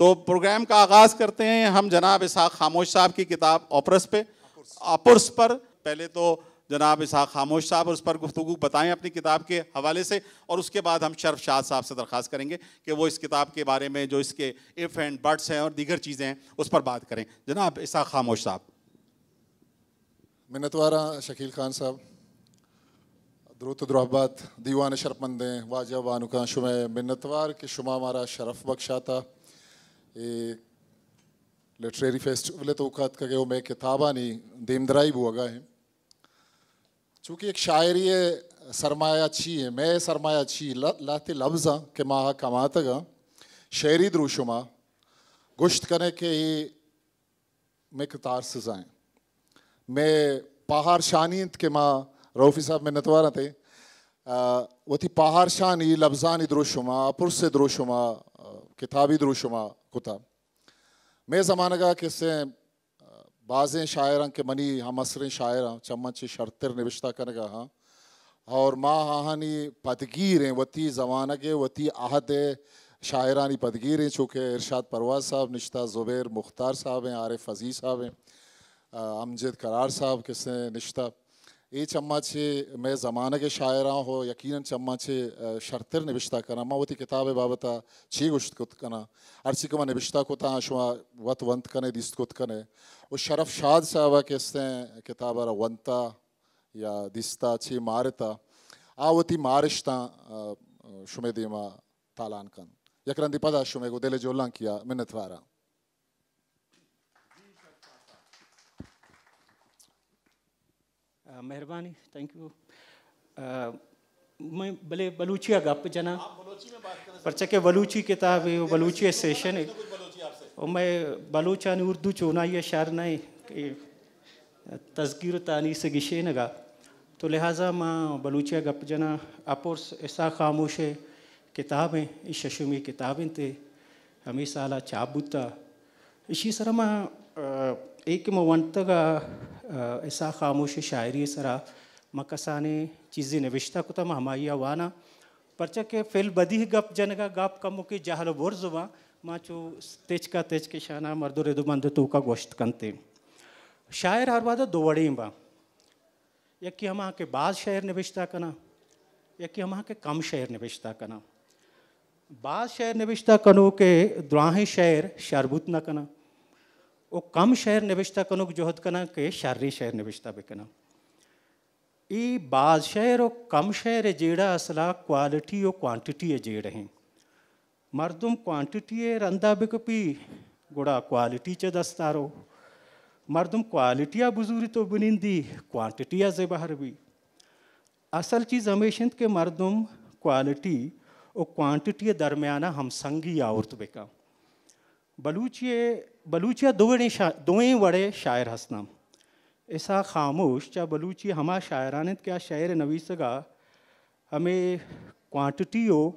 तो प्रोग्राम का आगाज़ करते हैं हम जनाब इसाक खामोश साहब की किताब ऑपरस पे। अपुरस पर, पहले तो जनाब इसाक खामोश साहब उस पर गुफ्तु बताएँ अपनी किताब के हवाले से, और उसके बाद हम शर्फ शाह साहब से दरख्वास्त करेंगे कि वो इस किताब के बारे में जो इसके इफ़ एंड बर्ड्स हैं और दीगर चीज़ें हैं, उस पर बात करें। जनाब इसाक खामोश साहब। मिन्नतवारा शकील खान साहब द्रुत द्रोहबात दीवान शरपमंद वाजा शुम मिन्नतवार के शुमा हमारा शरफ बख्शा फेस्टिवल तो मैं, किताबा नहीं, देमदराई बुआ है। चूँकि एक शायरी सरमाया छी है, मैं सरमाया छी लाते लफ्ज़, के माह कमातगा शेरी द्रुशुमा, गुश्त करने के ही मैं कतार सजाएँ मैं पहाड़ शानीत के माँ, रऊफ़ी साहब में नतवारा थे वो थी पहाड़ शानी, लफ्ज़ानी द्रोशुमा पुरस द्रोशुमा किताबी द्रोशुमा कुता मैं ज़माना का किससे बाज़ शायर के मनी हम असर शायर, चम्मच शर्तर निविश्ता करने का हाँ। और माँ हाहानी पदगीर हैं, वती ज़माना के, वती आहद शायरानी पदगीर हैं, चूँकि इरशाद परवाज साहब, निश्ता ज़ुबैर मुख्तार साहब हैं, आरिफ अज़ीज़ साहब हैं अमजद करार साहब किसने निश्ता। ये चम्मच मैं ज़माने के शायरा हो यकीन चम्मच शर्तर निबिश्ता कना वती किताब बाबता ची गुश्त कुत कना अर्ची कमा निबिश्ता कुता शुआ वत वंत कने, दिस्त कुत कने। वो शरफ शाद साहब किसने किताब वंता या दिस्ता ची मारता। आवती मारिश्ता शुमे दीमा तालान कन। यकरंदी पदा शुमे को दिले जोलां किया, मिन्नत मेहरबानी थैंक यू मैं भले बलूचिया गप जना। पर के बलूची किताब है वो बलूची सेशन है। और मैं बलूचा ने उर्दू चुना ये शार नहीं कि तस्कीर तानी से गिशे नगा तो लिहाजा माँ बलूचिया गप जना अपुरस ऐसा खामोश है किताबें इस शशुमी किताबें थे हमें साला चाबुता। इसी तरह माँ एक मवंतगा ऐसा खामोश शायरी सरा। मकसाने चीज़ें नविश्ता को तम हमाया वाना। परचा के फिल बदी गप जनगा गप कम के जहल बोर जुबा माचो तेज का तेज के शाना मर्दो रेदो मंद तो का गोश्त कंते। शायर हर वादा दो वड़े बा या कि हम के बाद शायर निविश्ता कना। या कि हम के कम शायर निविश्ता कना। बाद शायर निविश्ता कनो के द्राहे शायर शरबुत न कना। वो कम शहर निविश्ता कनुक जोहद कना के शारी शहर निविश्ता बिकना ई बाज शहर और कम शहर जेड़ा असला क्वालिटी और क्वांटिटी जेड़ हैं। मर्दुम क्वांटिटी रंदा बिकपी गुड़ा क्वालिटी च दस्तारो। मर्दुम क्वालिटिया बुजुरी तो बुनिंदी क्वांटिटिया से बाहर भी। असल चीज़ हमेशा के मर्दुम क्वालिटी और क्वांटिटी दरमियाना हम संगी औरत बेका बलूचिए, बलूचिया दोवें दोवें वड़े शायर हसना ऐसा खामोश, चा बलूची हमा शायरान क्या शायर नवीसगा हमें क्वांटिटी हो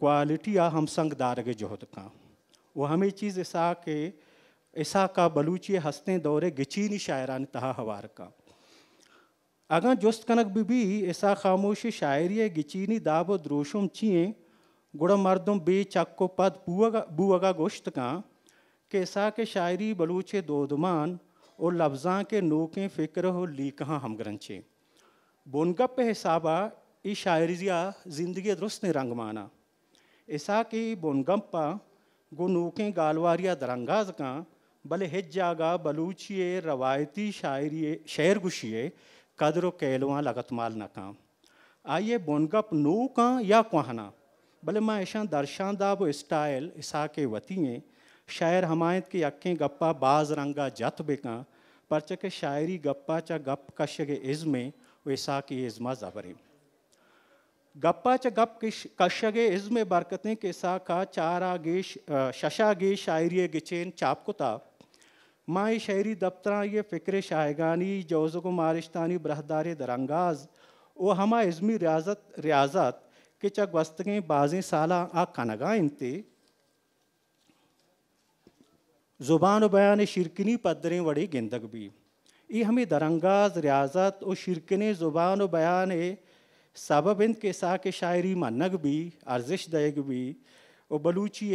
क्वालिटी आ हम संग दारगे जोहद का। वो हमें चीज़ ऐसा के, ऐसा का बलूची हँसते दौरे गिचीनी शायरान तहा हवार का। अगर जोस्त कनक बीबी, ऐसा खामोश शायरी गिचीनी दाब द्रोशुम चिए गुड़ मर्दुम बे चक्को पद बुआगा बुआगा गोश्त का केसा के शायरी बलूचे दोदमान और लफ्ज़ा के नोकें फ़िक्र हो ली कहाँ हम ग्रंचे। बोनगप हिसाबा ई शायरिया ज़िंदगी दुरुस्त ने रंग माना। ऐसा कि बोनगप्पा गो नोकें गालवारिया दरंगाज का, बले हिज जागा बलूचिए, रवायती शायरी शेर गुशिए कदर कैलवा लगत माल न आइए बोनगप नो का या कुहना भले माँ ऐसा दर्शानदा वो स्टाइल ऐसा के वतीएँ शायर हमायत की अक्खें गप्पा बाज रंगा जत बेका परच के शायरी गप्पा चा गप कश के इज़्मे वैसा की इज़्मा जबरे गप्पा च गप कशगे इज़्मे बरकतें के सा का चारा गे शशा गे शायरी गिचेन चापकुता। माए शायरी दफ्तरा ये फ़िक्र शायगानी, जोज़ो मारिश्तानी बरहदार दरंगाज, वो हमा इज़्मी रियाजत रियाजत वस्तगें बाजें साला आ कनगा इंते ज़ुबान बयान शिरकनी पदरें वड़ी गेंदक भी ये हमें दरंगाज रियाजत और शिरकने ज़ुबान बयान सबब इंद के सा के शायरी मनक भी अर्जिश दयग भी ओ बलूची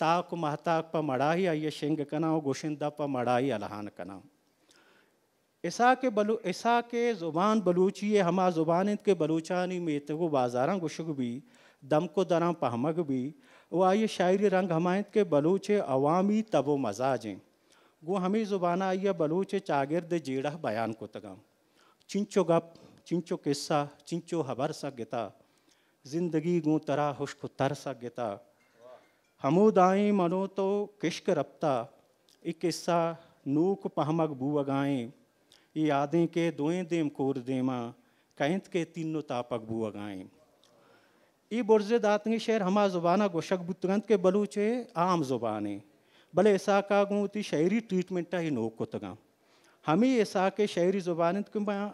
ताक महताक पर मड़ाही आई शेंग कना ओ गोशिंदा पर मड़ाही अलहान कना ऐसा के बलू ऐसा के ज़ुबान बलूची है हमा ज़ुबान के बलूचानी में तो वो बाजारा गुशुग भी, दम को दरा पहमग भी, वो आइए शायरी रंग हमायत के बलूचे अवामी तबो मजाजें। गो हमें ज़ुबान आइए बलूचे चागिरद जेड़ा बयान को तगम चिंचो गप, चिंचो किस्सा, चिंचो हबर सा गिता। ज़िंदगी गो तरा हुश्क तर सा गिता। हमूदाएँ मनो तो किश्क एक किस्सा नूक पहमग बू अगाएँ ये यादें के दोएँ देम कोर देमा कैंत के तीनों तापक बू अगाएँ ई बुरज दातंगी शेर हमा ज़ुबाना गोशक बुतगंत के बलूचे आम ज़ुबाने भले ऐसा का गुती शहरी ट्रीटमेंट ही नोक को तगा हमें ऐसा के शहरी ज़ुबान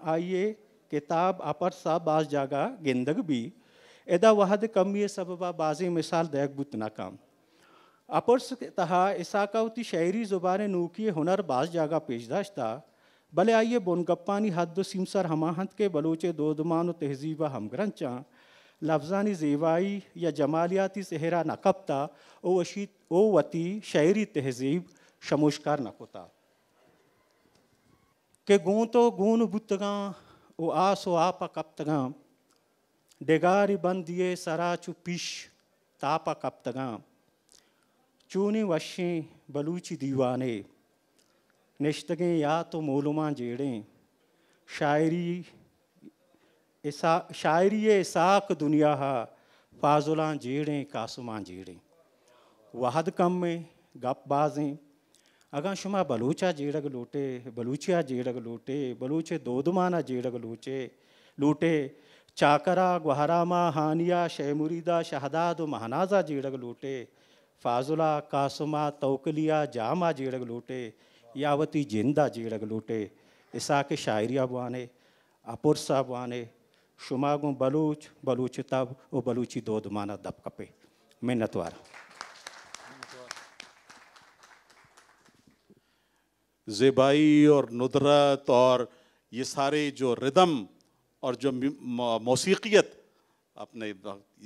आइए किताब अपर सा बाज जागा गेंदग भी एदा वहद कम ये सब बाजी मिसाल दैक बुत नाकाम अपर्स तहा ऐसा का उती शहरी ज़ुबान नूकी हुनर बाज जागा पेशदाश्ता भले आइए बोनगप्पानी हद सिमसर हमाहत के बलोचे दोदमान तहजीबा हमग्रंचा लफ्ज़ानी जेवाई या जमालियाती सेहरा नकबता ओ वशी ओ वती शायरी तहजीब शमुशकार नकोता के गूं तो गून बुतगा, ओ आस आपा कप्तगा। डेगारी बंद दिए सरा चुपिश तापा कप्तगा। चूने वशे बलूची दीवाने। निश्तगे या तो मोलुमा जेड़े। शायरी इसा, शायरी इसाक दुनिया हा, फाजुला जेड़े, कासुमा जेड़े। वहद कम में गप बाजें। अगा शुमा बलूचा जेड़ग लूटे, बलूचिया जेड़ग लूटे, बलूचे दोदमाना जेड़ग लूचे, लूटे, चाकरा गुहरामा हानिया शहमुरीदा शहदाद, महनाजा जेड़ग लूटे, फाजुला, कासुमा, तोकलिया, जामा जेड़ग लूटे यावती ज़िंदा जेड़ग लूटे इसा के शायरिया बुआने अपुरसा बुआने शुमागु बलूच बलूच तब वो बलूची दोदमाना दब कपे। मिन्नतवार ज़ेबाई और नुदरत और ये सारे जो रिदम और जो मौसीकियत अपने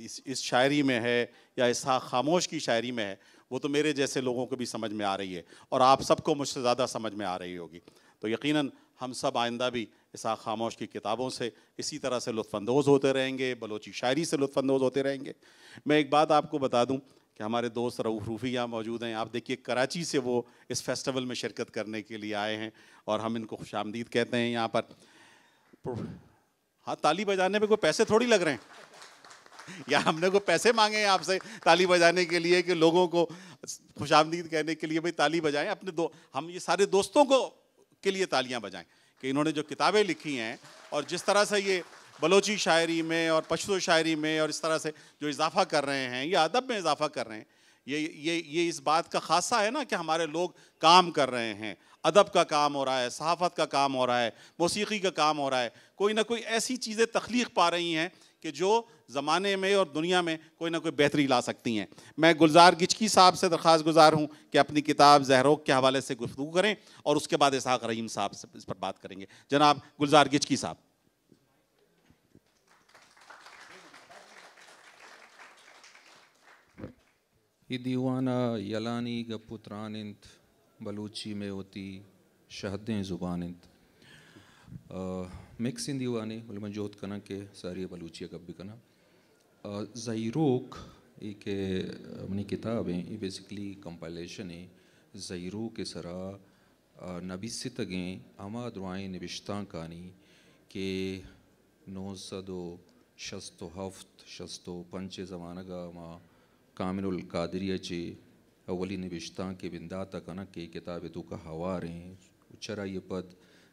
इस इस शायरी में है या इस खामोश की शायरी में है वो तो मेरे जैसे लोगों को भी समझ में आ रही है और आप सबको मुझसे ज़्यादा समझ में आ रही होगी। तो यकीनन हम सब आइंदा भी इसा खामोश की किताबों से इसी तरह से लुफानंदोज़ होते रहेंगे, बलोची शायरी से लुफानंदोज़ होते रहेंगे। मैं एक बात आपको बता दूँ कि हमारे दोस्त रऊफ़ रूफ़ी यहाँ मौजूद हैं। आप देखिए कराची से वो इस फेस्टिवल में शिरकत करने के लिए आए हैं और हम इनको खुश कहते हैं यहाँ पर। हाँ ताली बजाने में कोई पैसे थोड़ी लग रहे हैं? या हमने को पैसे मांगे हैं आपसे ताली बजाने के लिए कि लोगों को खुश कहने के लिए, भाई, ताली बजाएँ, अपने दो हम ये सारे दोस्तों को के लिए तालियाँ बजाएँ कि इन्होंने जो किताबें लिखी हैं और जिस तरह से ये बलोची शायरी में और पशतो शायरी में और इस तरह से जो इजाफा कर रहे हैं, या अदब में इजाफा कर रहे हैं, ये ये ये इस बात का खासा है ना कि हमारे लोग काम कर रहे हैं। अदब का काम हो रहा है, सहाफ़त का काम हो रहा है, मौसीकी का काम हो रहा है। कोई ना कोई ऐसी चीज़ें तख्लीक पा रही हैं कि जो ज़माने में और दुनिया में कोई ना कोई बेहतरी ला सकती हैं। मैं गुलजार गिचकी साहब से दरख्वास्त गुजार हूँ कि अपनी किताब जहरोग के हवाले से गुफ्तु करें और उसके बाद इसहाक रहीम साहब से इस पर बात करेंगे। जनाब गुलजार गिचकी साहब। ये दीवाना यलानी गपुत्रानिंत बलूची में होती शहदें ज़ुबानिंत दीवानी जोत कना के सारी बलूचिया कब भी कना ज़ईरूक एक अपनी किताब है ये बेसिकली कंपाइलेशन है। ज़ईरू के सरा नबीस तगें अमा दुआएँ नविश्ता कानी के नौ सदो शस्तो हफ्त, शस्तो पंच ज़माना का मा कामिल कादरिया चे अवली नविश्ता के बिंदा तक के किताब तो का हवार हैं चरा ये पद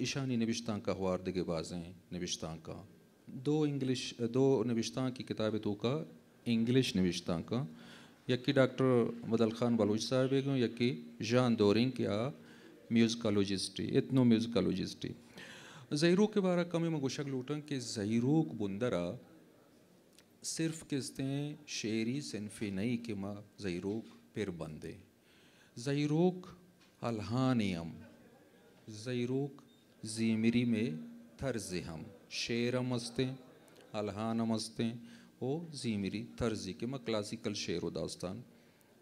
ईशानी नविश्ता का हवार दिगे बाजें नविश्ता का। दो इंग्लिश, दो नविश्ता की किताबें तो का, इंग्लिश नविश्ता का। यक्की डॉक्टर बदल खान बलूच साहब है, यक्की जान दोरिंग क्या म्यूजिकोलॉजिस्टी इतनो म्यूजिकोलॉजिस्टी ज़हीरूक के बारे कमी में गुशक लूटन कि ज़हीरूक बुंदरा, सिर्फ़ किस्तें शेरी सिनफी नई के माँ ज़हीरूक फिर बंदे। ज़हीरूक अलहानियम ज़हीरूक ज़ीमरी में तर्ज हम। शेरम हस्ते अलहानम हस्ते ओ ज़ीमरी तर्जी के माँ क्लासिकल शेर व दास्तान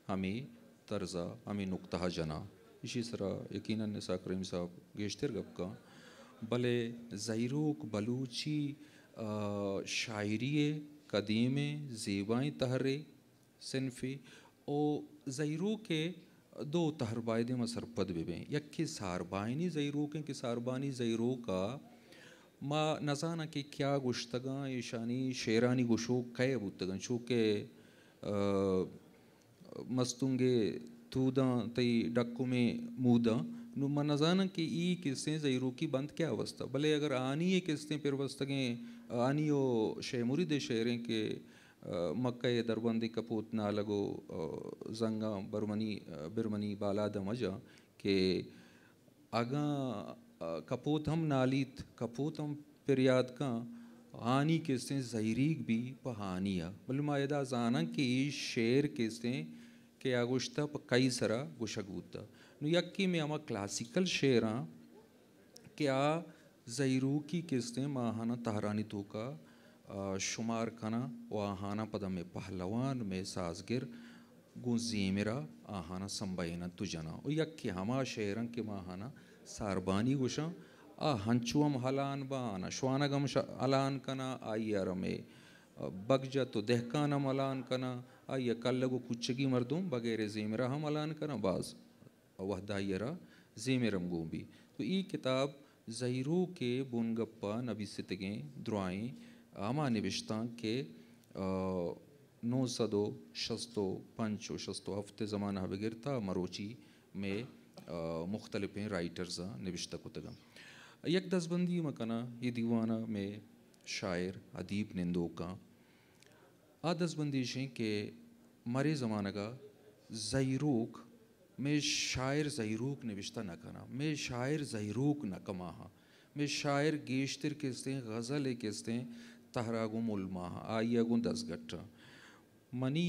हमें तर्जा, हमें नुकता जना। इसी तरह यकीन निसा करीम साहब, गेश्तर गप का। भले ज़ैरूक बलूची शायरी कदीम ज़ेबाएँ तहरे, सिनफ़ी। ओ ज़ैरू के दो तहरबायद मसरपद बिबें यक्की सारबाइनी ज़ैरूक कि सारबानी ज़ैरू का, मा नजाना कि क्या गुश्तगा, ईशानी, शेरानी गुशो कै बुतगन चूँकि मस्तुंगे, तूदा, तई डक्कू में मूदा। नु मनजान कि ई किस्तें ज़रूर की बंद क्या अवस्था? भले अगर आनी ये किस्तें फिर वस्तगें आनी ओ शेमुरी दे शेरें के मक्का दरबंदी कपूत ना लगो जंगा बरमनी बिरमनी बाला दमजा के आगा कपूत हम नालीत कपूत हम का, आनी किस्तें जहरीक भी पहानिया। बल मायदा जाना कि शेर किस्तें के आगुश्ता कई सरा गुशगूता। नु यक्की में अमा क्लासिकल शेरा, क्या ज़ैरू की किस्तें माहाना तहरानी तो का शुमार कना व आहाना पदम में पहलवान में साजगिर गुजीमेरा आहाना संबयना तुजना और यक्की हमा शेरन के माहाना सारबानी गुशा आ हंचुअम हलान बाना श्वानगम अलान कना आइया में बगजा तो दहकाना मलान कना आइया कल्लगो कुचगी मर्दुम बगैर जीमरा हम अलान कना बाज़ वहदायरा जेमरम गोबी तो ये किताब ज़हीरू के बुनगप्पा नबी सितगें दुआएँ आमा निविश्ता के नौ सदो शस्तो पंचो शस्तो हफ़्ते ज़माना बगिरता मरोची में मुख्तलिफ़ हैं राइटर्स निविश्ता कुतगम एक दसबंदी मकना ये दीवाना में शायर अदीब निंदो का आ दसबंदी के मरे ज़माना का ज़ैरूक मैं शायर ज़हरूक नविश्ता न कना मैं शायर ज़हरूक न कमा मैं शायर गेश्तर किस्तें गज़ल किस्तें तहरागु मुलमा आइयागु दस गट्टा मनी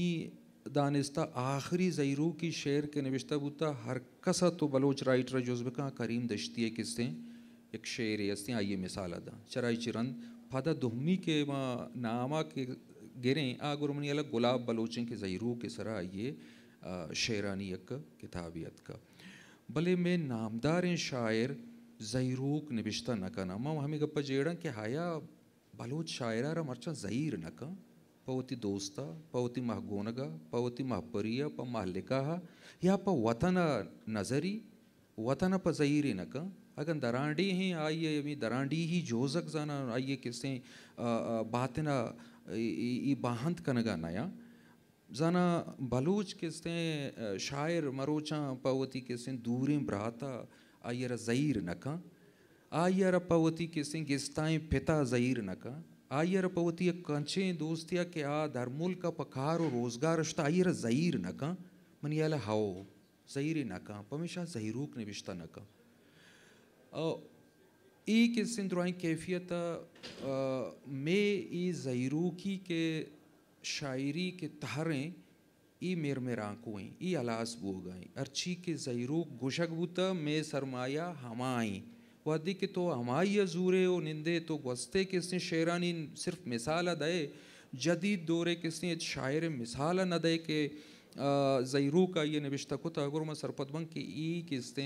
दानिस्ता आखिरी ज़हरू की शेर के नविश्ता बुता हर कसा तो बलोच राइटर जुज़बका करीम दश्ती किस्तें एक शेर यस्तें आइए मिसाल अदा चराई चिरंद फदा दुहमी के माँ नामा के गिरें आगुरमनी अलग गुलाब बलोचें के ज़हरू के सरा आइए शेरानी एक किताबियत का भले में नामदार शायर ज़हरूक निबिश्ता न का नामा हमें गप्पा जेड़ा कि हाया बलोच शायरा मर्चा ज़हीर न का पवती दोस्ता पवती महगोनगा पवती महपरिया प महलिका या प वतन नज़री वतन प ज़हीर न का अगर दरांडी ही आइए यमी दरांडी ही जोजक जाना आइए किसे बातना ई बाहंत कनगा नया जाना बलूच किस्तें शायर मरोचा पवती किस्तें दूरें ब्राता आयर ज़ईर नका आयर पवती किस्तें गिस्ताएँ पिता ज़ईर नका आयर पवती कंचे दोस्तिया के आ धर्मुल का पकार और रोज़गार अश्ता आयर ज़ईर नका मनियाला हाओ ज़ईर नका पमेशा ज़हीरूक निविश्ता नका ई किस्तें दुराई कैफियत में ई ज़ईरूकी के शायरी के तहरें ई मेर में राकुएँ ई अलास बो गई। अर्ची के ज़ैरू गुशक बुता में सरमाया हमाई। वादी के तो हमाई जूरे ओ निंदे तो वस्ते किसने शेरानी सिर्फ़ मिसाल दए, जदीद दौरे किसने शायर मिसाल न दे के ज़ैरूक का ये नबिश्ता को अगर मैं सरपतबंग की ई किस्ते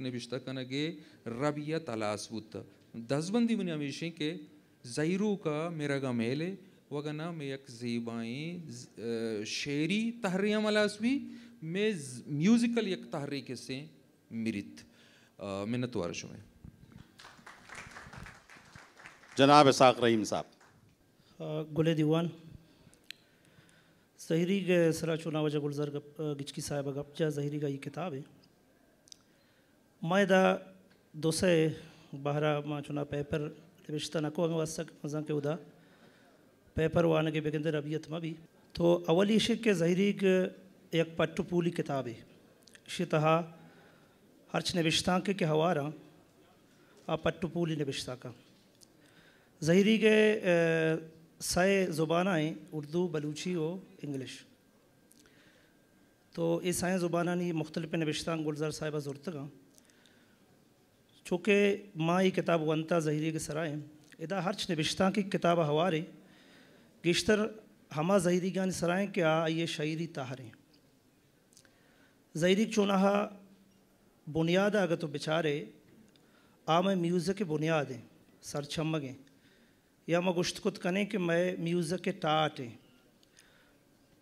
नबिश्ता कनगे रबियत अलास बुता। दसबंदी बनी हमेशा के ज़ैरू का मेरा गा मेले वगना में एक जीबाई शेरी तहरियाँ मलासवी में म्यूज़िकल एक तहरीक से मिरित। मिन्नत वारश में। जनाब इसाक रहीम साहब। गुले दीवान। जहरी के सरा चुना वजह गुलजार गिचकी साहब गपचा जहरी का ये किताब है। मायदा दोसे बहरा माँ चुना पेपर, रिश्ता नको हमें वसक, मज़ा के उदा। पेपर वाने के बेगंदर अबियत में भी। तो अवली इशिक के जहरीग एक पट्टू पूली किताब है। तरह हर्च नविश्ता के के हवारा, आ पट्टूपूली नविश्ता का। जहरी के सए ज़ुबानाएँ उर्दू, बलूची और इंग्लिश। तो ये साए ज़ुबानी मुख्तलिफ़ नविश्ता गुलजार साहिबा ज़ुरतगा चूँकि माँ ये किताब वनता जहरी के सराय इदा हर्च नविश्ता की किताब हवारे गिश्तर हमा जहरी गान सराय के आ, ये शायरी ताहरें जहरी चुनाहा बुनियाद अगर तो बेचारे, आ मैं म्यूज़िक के बुनियादें सर छमगें या कुत कने कि मैं म्यूज़िक के टा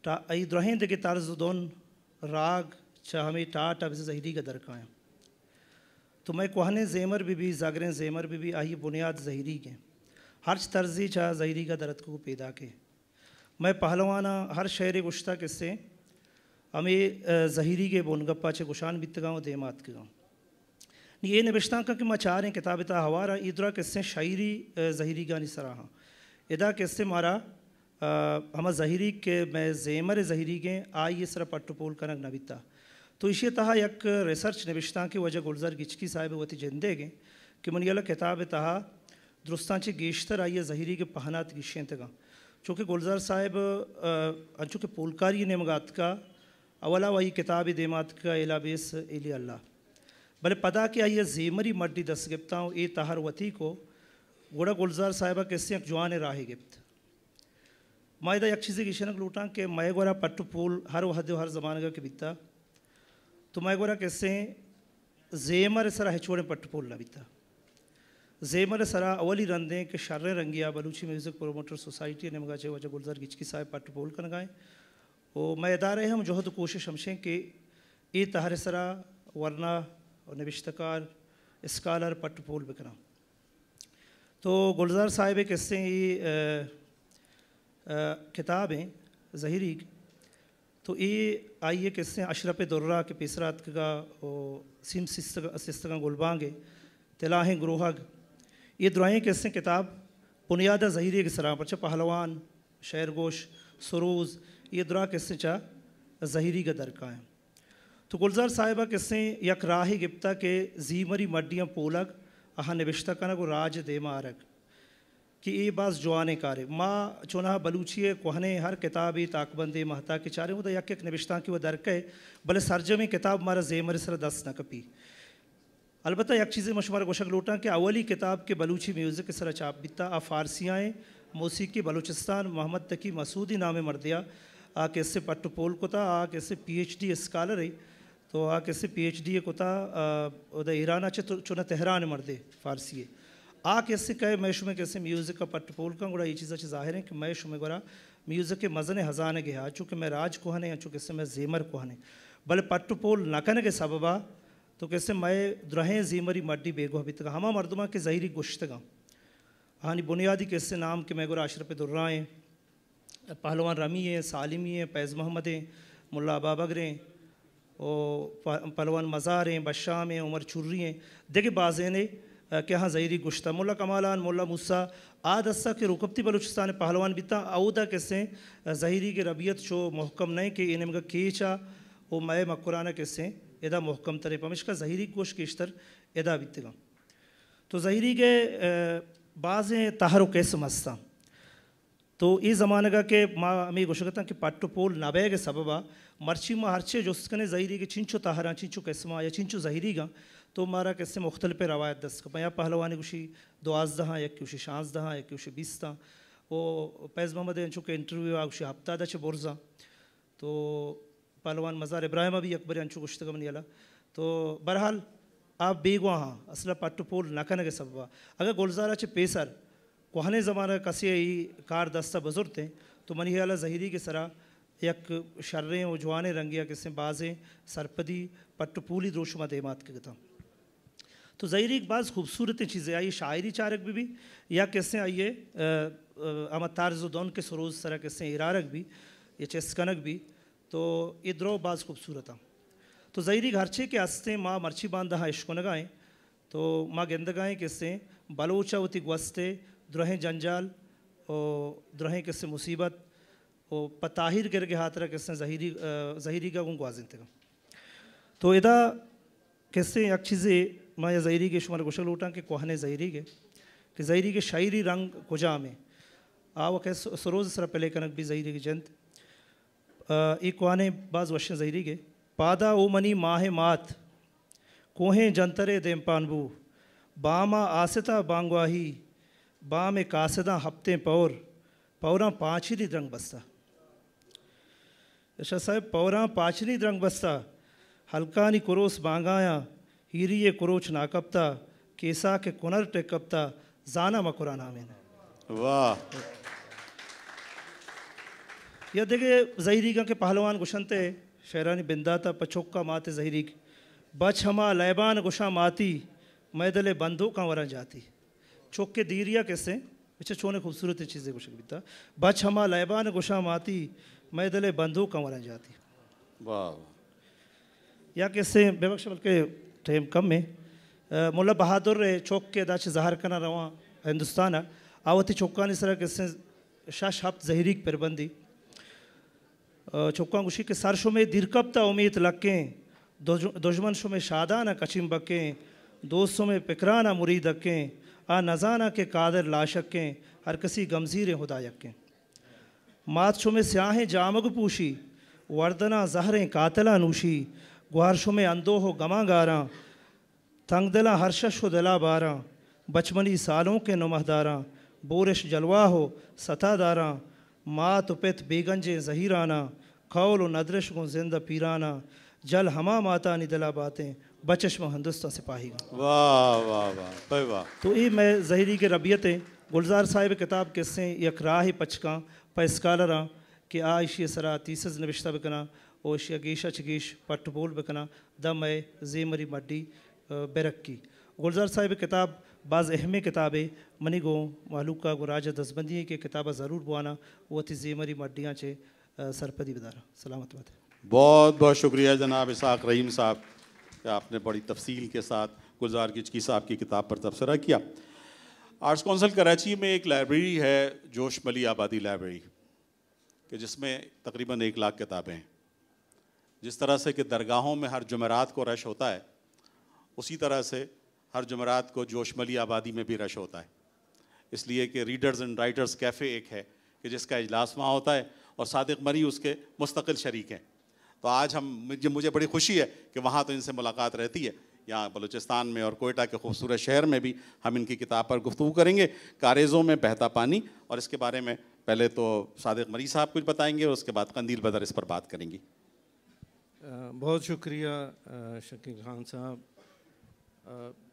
द्रहें दे तर्ज दोन राग चाह हमें टाट, अब जहरी का दरकाएँ तो मैं कोहने जेमर भी जागरें जेमर भी आई बुनियाद जहरी के। हर तर्जी चाह जहरी का दरद को पैदा के। मैं पहलवाना, हर शहर गुश्ता किस्से हमें जहरी के बोनगप्पा चे गुशान बित गाँव देमात के गाँव। ये नबिश्ता का कि मैं चाह रहे किताब ता हवारा इधरा किस्से शायरी जहरी गानी सराहा। इदा किस्से मारा हम जहरी के मैं जेमर जहरी के आई ये सरा पट्टपोल कनक नबिता। तो इसी तरह एक रिसर्च नविश्ता की वजह गुलजार गिचकी साहिब वती जिंदे गे कि मन यला किताब तहा दुरुस्तांची गेश्तर आई जहरी के पहनात गिशें तगा। चूँकि गुलजार साहिब चूँकि पोलकारी नेमगात का, अवला वही किताब देमात का एलाबेस एली अल्लाह। भले पता आइए जेमरी मड्डी दस गिप्ता हूँ ए तहर वती को गुड़ा गुलजार साहिबा कैसे जवान राह गिप्त। मायदा चीज़ गिशन लूटा कि मैं गोरा पट्टू पोल हर वहद हर जमाने का बिता तो मैं गोरा कैसे जेमर सरा हेचोड़े पट्टपोल लबिता जेमर सरा अवली रंदे के शर्रे Rangia Balochi music promoter society ने मगा वजह गुलजार गिचकी साहब पट्टपोल कर गाए। ओ मैं इदारे हम जो तो कोशिश हमशें कि ए तहर सरा वरना और नविश्तकार स्कॉलर पट्टपोल बिकरा तो गुलजार साहिब किस्से ये किताबें जहरी तो ये आइए किस्से अशरफ दुर्रा के पेसरात का और सिम सिस्तगा गुलबांगे तिलाहें ग्रोहग। ये दुराएँ किस्से किताब, बुनियाद जहरी के सरा पर पहलवान शहर गोश सरोज़, ये दुरा किस्से चा जहरी का दरका है तो गुलजार साहिबा किस्से यक राह गिप्ता के जीमरी मड्डियाँ पोलग, अहा निविश्ता कनक राज दे मारक। कि ये बास जवाने कारे। माँ चुना बलूचिए कोहने हर किताबी ताकबंदी महता के चारे, वो तो यक निविश्ता की वह दरक भले सरजमी किताब मारा जेमर सर दस न कपी। अलबत्त एक चीज़ें मशुमार गोशक लूटा कि अवली किताब के बलूची म्यूज़िक के सर चाप बिता आ फारसियाँ मौसीकी बलूचिस्तान, मोहम्मद तकी मसूदी नाम मर्दिया, आ कैसे पट्टू पोल कोता आ कैसे पी एच डी स्कॉलर है। तो कोता ईराना चे चुना तेहरान मर्दे फारसी आ कैसे कहे मैश में कैसे म्यूज़िक का पट्टपोल का, गुड़ा ये चीज़ अच्छी ज़ाहिर है कि मैश में गुड़ा म्यूज़िक के मज़ने हजाने गया चूँकि मैं राज कोहने चूँकि कैसे मैं जेमर कोहने भले पट्टपोल नकन के सबबा तो कैसे मैं द्रहें जीमरी मड्डी बेगो अभी हमा मर्दमा के जहरी गुश्त गुश्तगा हानि बुनियादी कैसे नाम के मैं गुरा अशरफ दुर्राएँ पहलवान रमी हैं, सालिमी हैं फैज़ मोहम्मद हैं, मुल्ला अबाबगरें और पहलवान मज़ार, बशाम, उमर छुर्री हैं देखे बाज़े ने कि हाँ जहरी गुश्ता मुल्ला कमालान, मुल्ला मूसा आदस्सा के रुकबती बलूचिस्तान पहलवान बिता आउदा कैसे जहरी के रबियत शो महकम नहीं कि इन्हें मगा केचा वो मय मकुराना कैसे एदा महकम तरे पमिश का जहरी गोश के केशतर एदा बितगा तो जहरी के बाज़ तहर कैसे मस्ता तो ये ज़माने का के माँ गोशगता कि पट्टो पोल नबे के सबबा मर्ची माँ हरचे जो उसकने जहरी के चिंचो तहरा, चिंचो कैसमा या चिंचो जहरी का तो मारा कैसे मुख्तलिफ़ रवायत दस का। या पहलवानी कुशी दुआजदहा या कुशी शांजदहा या कुशी बीसता वो पैज़ मोहम्मद चूँकि इंटरव्यू आ कुशी हफ़्ता दच बोरजा। तो पहलवान मज़ार इब्राहिम अभी अकबर अंचु गुश्तग मनियाला तो बहरहाल, आप बेगवा हाँ असला पट्टो पोल नकन के सबबा। अगर गुलजारा चे पेसर, कोहने ज़माना कसे कार दस्ता बुज़ुर्ग थे तो मनी अला जहरी के सरा एक शर्रें और जवाने रंगिया किस्म बाज़ें सरपदी पट्टपूली द्रोशुमा देमात के गता तो जहरी एक बाज़ खूबसूरत चीज़ें। आई शायरी चारक भी, भी या कैसे आइए अमत तारजुदौन के सरोज सरा कैसे इरारक भी या चेस्कनक भी। तो ये द्रो बाज़ खूबसूरत तो जहरी घरचे के हस्ते माँ मर्ची बांधा इश्कोन गाएँ तो माँ गेंद गाएँ कैसे बलोचावती ग्वस्ते द्रोहें जंजाल और द्रोहें कैसे मुसीबत o patahir gerge hatara kesse zahiri zahiriga gun gwazintega तो इदा कैसे एक चीज़ें मैं ज़हरी के शुमार गुशल उठा के कोहने ज़हरी के, कि ज़हरी के शायरी रंग कुजा में। आ वो कैसे सरोज सर पहले कनक भी ज़हरी की जंत। एक कोहने बाज वश ज़हरी के, पादा ओ मनी माह मात, कोहें जंतरे देम पानबू, बामा आसिता बांगवाही बा में कासदा हफ़्ते पौर, पौरा पाँचरी रंग बस्ता। अच्छा साहब पौरा पाँचरी रंग बस्ता हल्कानी कुरोस बांगाया हीरिए कुरोच नाकपता केसा के कुनर टेकपता जाना मकुरा नामे वाह। यह देखे जहरी के पहलवान गुशनते शहरानी बिंदाता पचोक्का माते जहरी बच हमा लैबान गुशा माती मैदले बंधो का वरा जाती। चौक के दीरिया कैसे? अच्छा छोने खूबसूरत चीज़ें कुछ बीता। बच हमा लैबान गुशा माती मैदले बंधो का वरा जाती वाह। या कैसे बेबख्श बल्कि टाइम कम में मुल्ला बहादुर रे चौक के दाच जहर कना रवा हिंदुस्तान आवती चौका निसरा कैसे शाह शाप जहरी परबंदी चौका गुशी के सरशो में दिरकबता उम्मीद लक्के दुश्मन शो में शादाना कचिम बके। दोस्तों में पिकराना मुरीद अक्के आ नजाना के कादर लाशक्के हर किसी गमजीर खुदा यक्के मात शो में स्याहें जामग पूशी वर्दना जहरें कातला नूशी गुहारशो में अंदो हो गमा गारा तंग दिला हर्षश हो दिला बारा बचपनी सालों के नुमहदारा बोरिश जलवा हो सता सतादारा मात पित बेगंजे जहीराना खौल नदरश को जिंद पीराना जल हमा माता नि दिला बातें बचश में हिंदुस्तान सिपाही। वाह वाह वाह वाह तो ये मैं जहरी के रबियतें गुलजार साहिब किताब किस्से यक राह पचका पैसकालरा कि आयशी सरा तीसज नविश्ता बकना ओशिया गीशा चगीश पटबोल बकना, दम है जेमरी मड्डी बेरक्की। गुलजार साहिब किताब बाज़ अहम किताबें, मनी गो मालूका गो राजा दसबंदी के किताबा ज़रूर बुआना, वो थी जेमरी मड्डियाँ चे सरपदी बदारा। सलामत बात बहुत बहुत शुक्रिया जनाब इसाक रहीम साहब आपने बड़ी तफसील के साथ गुलजार किचकी साहब की किताब पर तबसरा किया। आर्ट्स कौंसिल कराची में एक लाइब्रेरी है, जोश मली आबादी लाइब्रेरी कि जिसमें तकरीबन एक लाख किताबें हैं। जिस तरह से कि दरगाहों में हर जुमेरात को रश होता है, उसी तरह से हर जुमेरात को जोशमली आबादी में भी रश होता है। इसलिए कि रीडर्स एंड राइटर्स कैफ़े एक है, कि जिसका इजलास वहाँ होता है और सादिक मरी उसके मुस्तकिल शरीक हैं। तो आज हम मुझे बड़ी खुशी है कि वहाँ तो इनसे मुलाकात रहती है। यहाँ बलूचिस्तान में और कोयटा के खूबसूरत शहर में भी हम इनकी किताब पर गुफ्तु करेंगे। कारेज़ों में बहता पानी और इसके बारे में पहले तो सादिक मरी साहब कुछ बताएँगे और उसके बाद कंदील बदर इस पर बात करेंगी। बहुत शुक्रिया शकील खान साहब।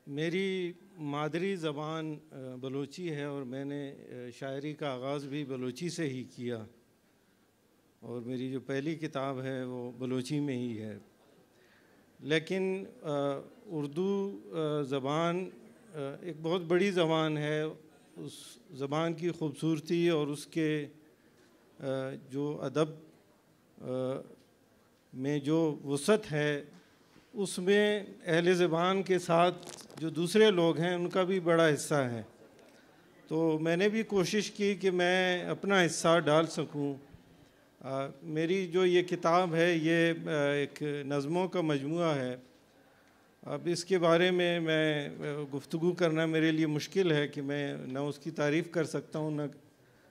मेरी मादरी ज़बान बलोची है और मैंने शायरी का आगाज़ भी बलोची से ही किया। और मेरी जो पहली किताब है वो बलोची में ही है। लेकिन उर्दू ज़बान एक बहुत बड़ी ज़बान है। उस ज़बान की खूबसूरती और उसके जो अदब में जो वसत है, उसमें अहल ज़बान के साथ जो दूसरे लोग हैं, उनका भी बड़ा हिस्सा है। तो मैंने भी कोशिश की कि मैं अपना हिस्सा डाल सकूँ। मेरी जो ये किताब है, ये एक नज़मों का मजमू है। अब इसके बारे में मैं गुफ्तु करना मेरे लिए मुश्किल है कि मैं न उसकी तारीफ़ कर सकता हूँ, न,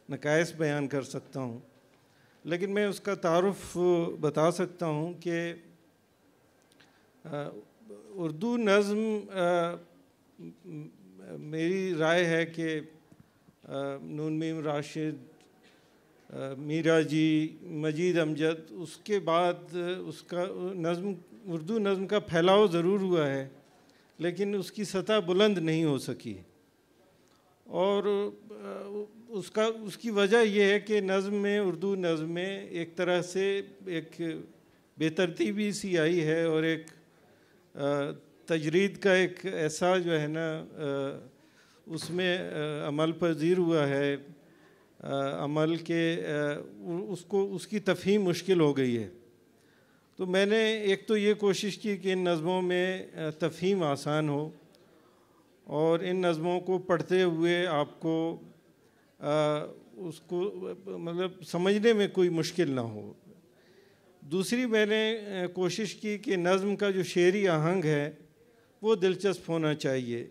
नकायस बयान कर सकता हूँ। लेकिन मैं उसका तारफ़ बता सकता हूँ कि उर्दू नज़म मेरी राय है कि नून मीम राशिद मीरा जी, मजीद अमजद, उसके बाद उसका नज़म, उर्दू नज़म का फैलाव ज़रूर हुआ है, लेकिन उसकी सतह बुलंद नहीं हो सकी। और उसका, उसकी वजह यह है कि नज़म में, उर्दू नज़म में एक तरह से एक बेतरतीबी सी आई है और एक तजरीद का एक ऐसा जो है ना उसमें अमल पजीर हुआ है। अमल के उसको, उसकी तफहीम मुश्किल हो गई है। तो मैंने एक तो ये कोशिश की कि इन नज़मों में तफहीम आसान हो और इन नज़मों को पढ़ते हुए आपको उसको मतलब समझने में कोई मुश्किल ना हो। दूसरी मैंने कोशिश की कि नज़म का जो शेरी आहंग है, वो दिलचस्प होना चाहिए।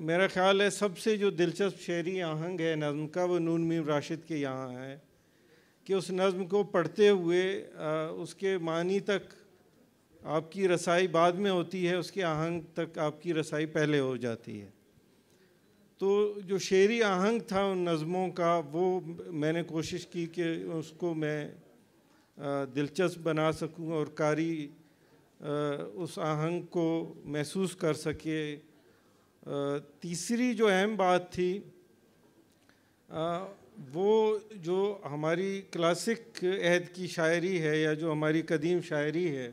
मेरा ख़्याल है सबसे जो दिलचस्प शेरी आहंग है नज़म का वो नून मीम राशिद के यहाँ है कि उस नज़म को पढ़ते हुए आ, उसके मानी तक आपकी रसाई बाद में होती है उसके आहंग तक आपकी रसाई पहले हो जाती है। तो जो शेरी आहंग था उन नज़मों का वो मैंने कोशिश की कि उसको मैं दिलचस्प बना सकूँ और कारी उस आहंग को महसूस कर सके। तीसरी जो अहम बात थी वो जो हमारी क्लासिक अहद की शायरी है या जो हमारी कदीम शायरी है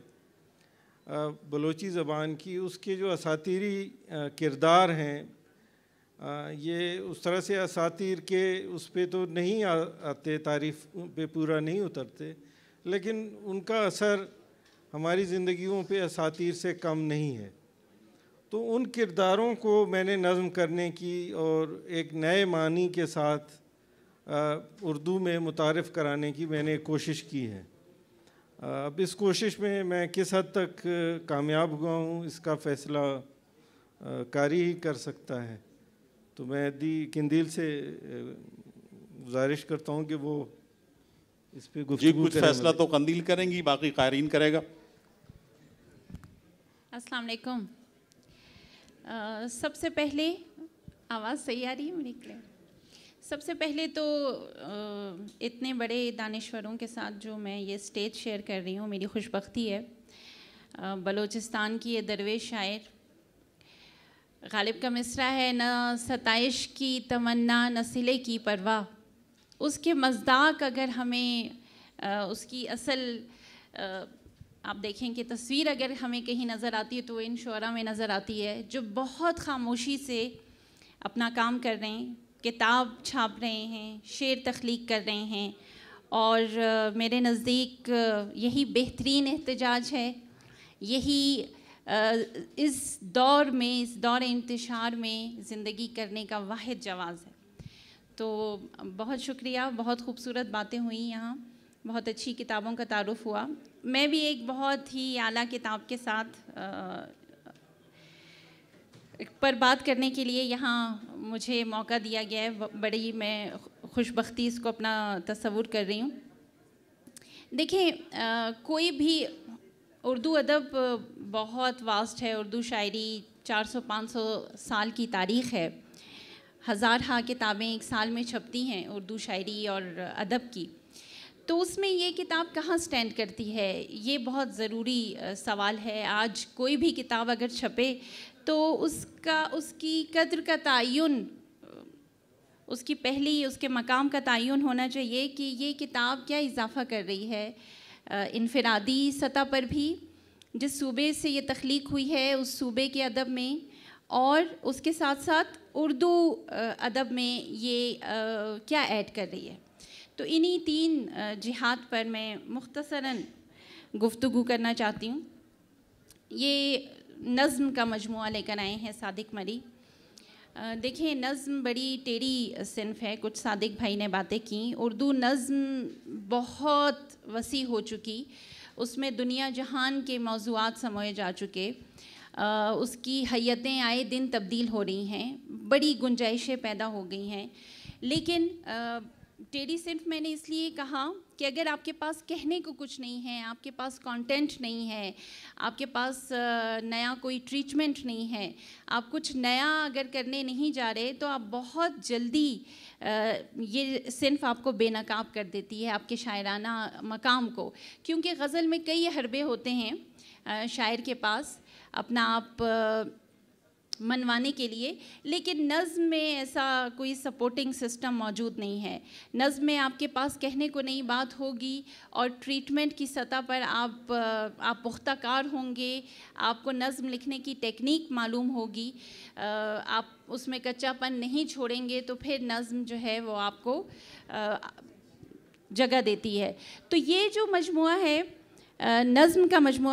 बलोची ज़बान की, उसके जो असातीरी किरदार हैं ये उस तरह से असातिर के उस पर तो नहीं आते, तारीफ़ पे पूरा नहीं उतरते, लेकिन उनका असर हमारी ज़िंदगियों पे असातिर से कम नहीं है। तो उन किरदारों को मैंने नज़म करने की और एक नए मानी के साथ उर्दू में मुतारफ़ कराने की मैंने कोशिश की है। अब इस कोशिश में मैं किस हद तक कामयाब हुआ हूँ इसका फ़ैसला कारी ही कर सकता है। तो मैं दी किंदिल से गुजारिश करता हूँ कि वो इस पर जी कुछ फैसला तो कंदील करेंगी बाकी कारीन करेगा। अस्सलाम वालेकुम। सबसे पहले आवाज़ सही आ रही है? मेरी क्लियर सबसे पहले तो आ, इतने बड़े दानश्वरों के साथ जो मैं ये स्टेज शेयर कर रही हूँ मेरी खुशबख्ती है। बलूचिस्तान की ये दरवेश शायर। गालिब का मिसरा है न सताइश की तमन्ना न सिले की परवाह। उसके मजदाक अगर हमें उसकी असल आप देखें कि तस्वीर अगर हमें कहीं नज़र आती है तो इन शुरा में नज़र आती है, जो बहुत खामोशी से अपना काम कर रहे हैं, किताब छाप रहे हैं, शेर तख्लीक कर रहे हैं और मेरे नज़दीक यही बेहतरीन एहतजाज है। यही इस दौर में, इस दौर इंतशार में ज़िंदगी करने का वाद जवाज़ है। तो बहुत शुक्रिया, बहुत खूबसूरत बातें हुई यहाँ। बहुत अच्छी किताबों का तारुफ हुआ। मैं भी एक बहुत ही आला किताब के साथ पर बात करने के लिए यहाँ मुझे मौका दिया गया है। बड़ी मैं खुशबख्ती इसको अपना तस्वूर कर रही हूँ। देखिए कोई भी उर्दू अदब बहुत वास्ट है। उर्दू शायरी 400-500 साल की तारीख़ है। हज़ार हा किताबें एक साल में छपती हैं उर्दू शायरी और अदब की। तो उसमें ये किताब कहाँ स्टैंड करती है? ये बहुत ज़रूरी सवाल है। आज कोई भी किताब अगर छपे तो उसका, उसकी कद्र का तयन उसकी पहली, उसके मकाम का तयन होना चाहिए कि ये किताब क्या इजाफ़ा कर रही है। इनफरादी सतह पर भी, जिस सूबे से ये तख्लीक हुई है, उस सूबे के अदब में, और उसके साथ साथ उर्दू अदब में ये क्या ऐड कर रही है। तो इन्हीं तीन जिहाद पर मैं मुख्तसरा गुफ्तु करना चाहती हूँ। ये नज़म का मजमू लेकर आए हैं सादिक मरी। देखिए नज़म बड़ी टेढ़ी सिनफ है। कुछ सादिक भाई ने बातें की। उर्दू नज़म बहुत वसी हो चुकी। उसमें दुनिया जहान के मौजूद समोए जा चुके। आ, उसकी हैतें आए दिन तब्दील हो रही हैं। बड़ी गुंजाइशें पैदा हो गई हैं। लेकिन टेढ़ी सिर्फ़ मैंने इसलिए कहा कि अगर आपके पास कहने को कुछ नहीं है, आपके पास कंटेंट नहीं है, आपके पास नया कोई ट्रीटमेंट नहीं है, आप कुछ नया अगर करने नहीं जा रहे तो आप बहुत जल्दी ये सिर्फ़ आपको बेनकाब कर देती है आपके शायराना मकाम को। क्योंकि गज़ल में कई हरबे होते हैं शायर के पास, अपना आप मनवाने के लिए, लेकिन नज़म में ऐसा कोई सपोर्टिंग सिस्टम मौजूद नहीं है। नज़म में आपके पास कहने को नई बात होगी और ट्रीटमेंट की सतह पर आप आप पुख्ताकार होंगे, आपको नज़म लिखने की टेक्निक मालूम होगी आप उसमें कच्चापन नहीं छोड़ेंगे तो फिर नज़म जो है वो आपको जगह देती है। तो ये जो मजमु है नज़म का मजमु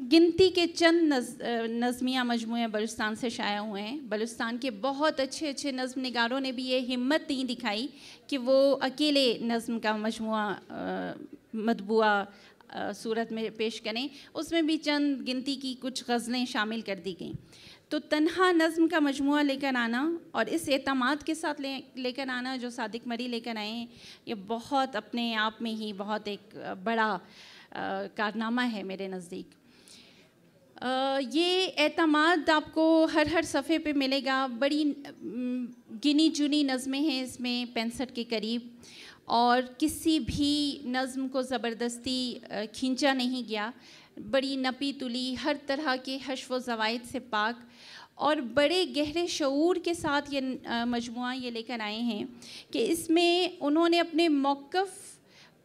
गिनती के चंद नज, नज़मिया मजमू बलुस्तान से शाया हुए हैं। बलुस्तान के बहुत अच्छे अच्छे नज़म नगारों ने भी ये हिम्मत नहीं दिखाई कि वो अकेले नज़म का मजमू मतबुआ सूरत में पेश करें। उसमें भी चंद गिनती की कुछ गज़लें शामिल कर दी गई। तो तन्हा नज़म का मजमू लेकर आना और इस एतमाद के साथ ले लेकर आना जो सादिक मरी लेकर आए ये बहुत अपने आप में ही बहुत एक बड़ा कारनामा है मेरे नज़दीक। ये एतमाद आपको हर हर सफ़े पे मिलेगा। बड़ी गिनी चुनी नज़में हैं इसमें पैंसठ के करीब। और किसी भी नज़म को ज़बरदस्ती खींचा नहीं गया। बड़ी नपी तुली, हर तरह के हशव ज़वाद से पाक। और बड़े गहरे शूर के साथ ये मजमु ये लेकर आए हैं कि इसमें उन्होंने अपने मौक़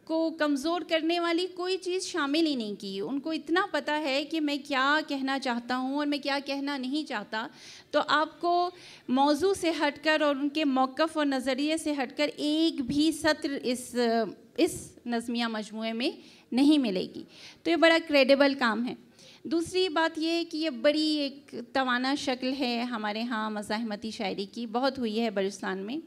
को कमज़ोर करने वाली कोई चीज़ शामिल ही नहीं की। उनको इतना पता है कि मैं क्या कहना चाहता हूँ और मैं क्या कहना नहीं चाहता। तो आपको मौजू से हटकर और उनके मौक़ और नज़रिए से हटकर एक भी सत्र इस इस नज़मिया मजमू में नहीं मिलेगी। तो ये बड़ा क्रेडिबल काम है। दूसरी बात यह है कि ये बड़ी एक तवाना शक्ल है हमारे यहाँ मज़ाहमती शायरी की। बहुत हुई है बलुस्तान में।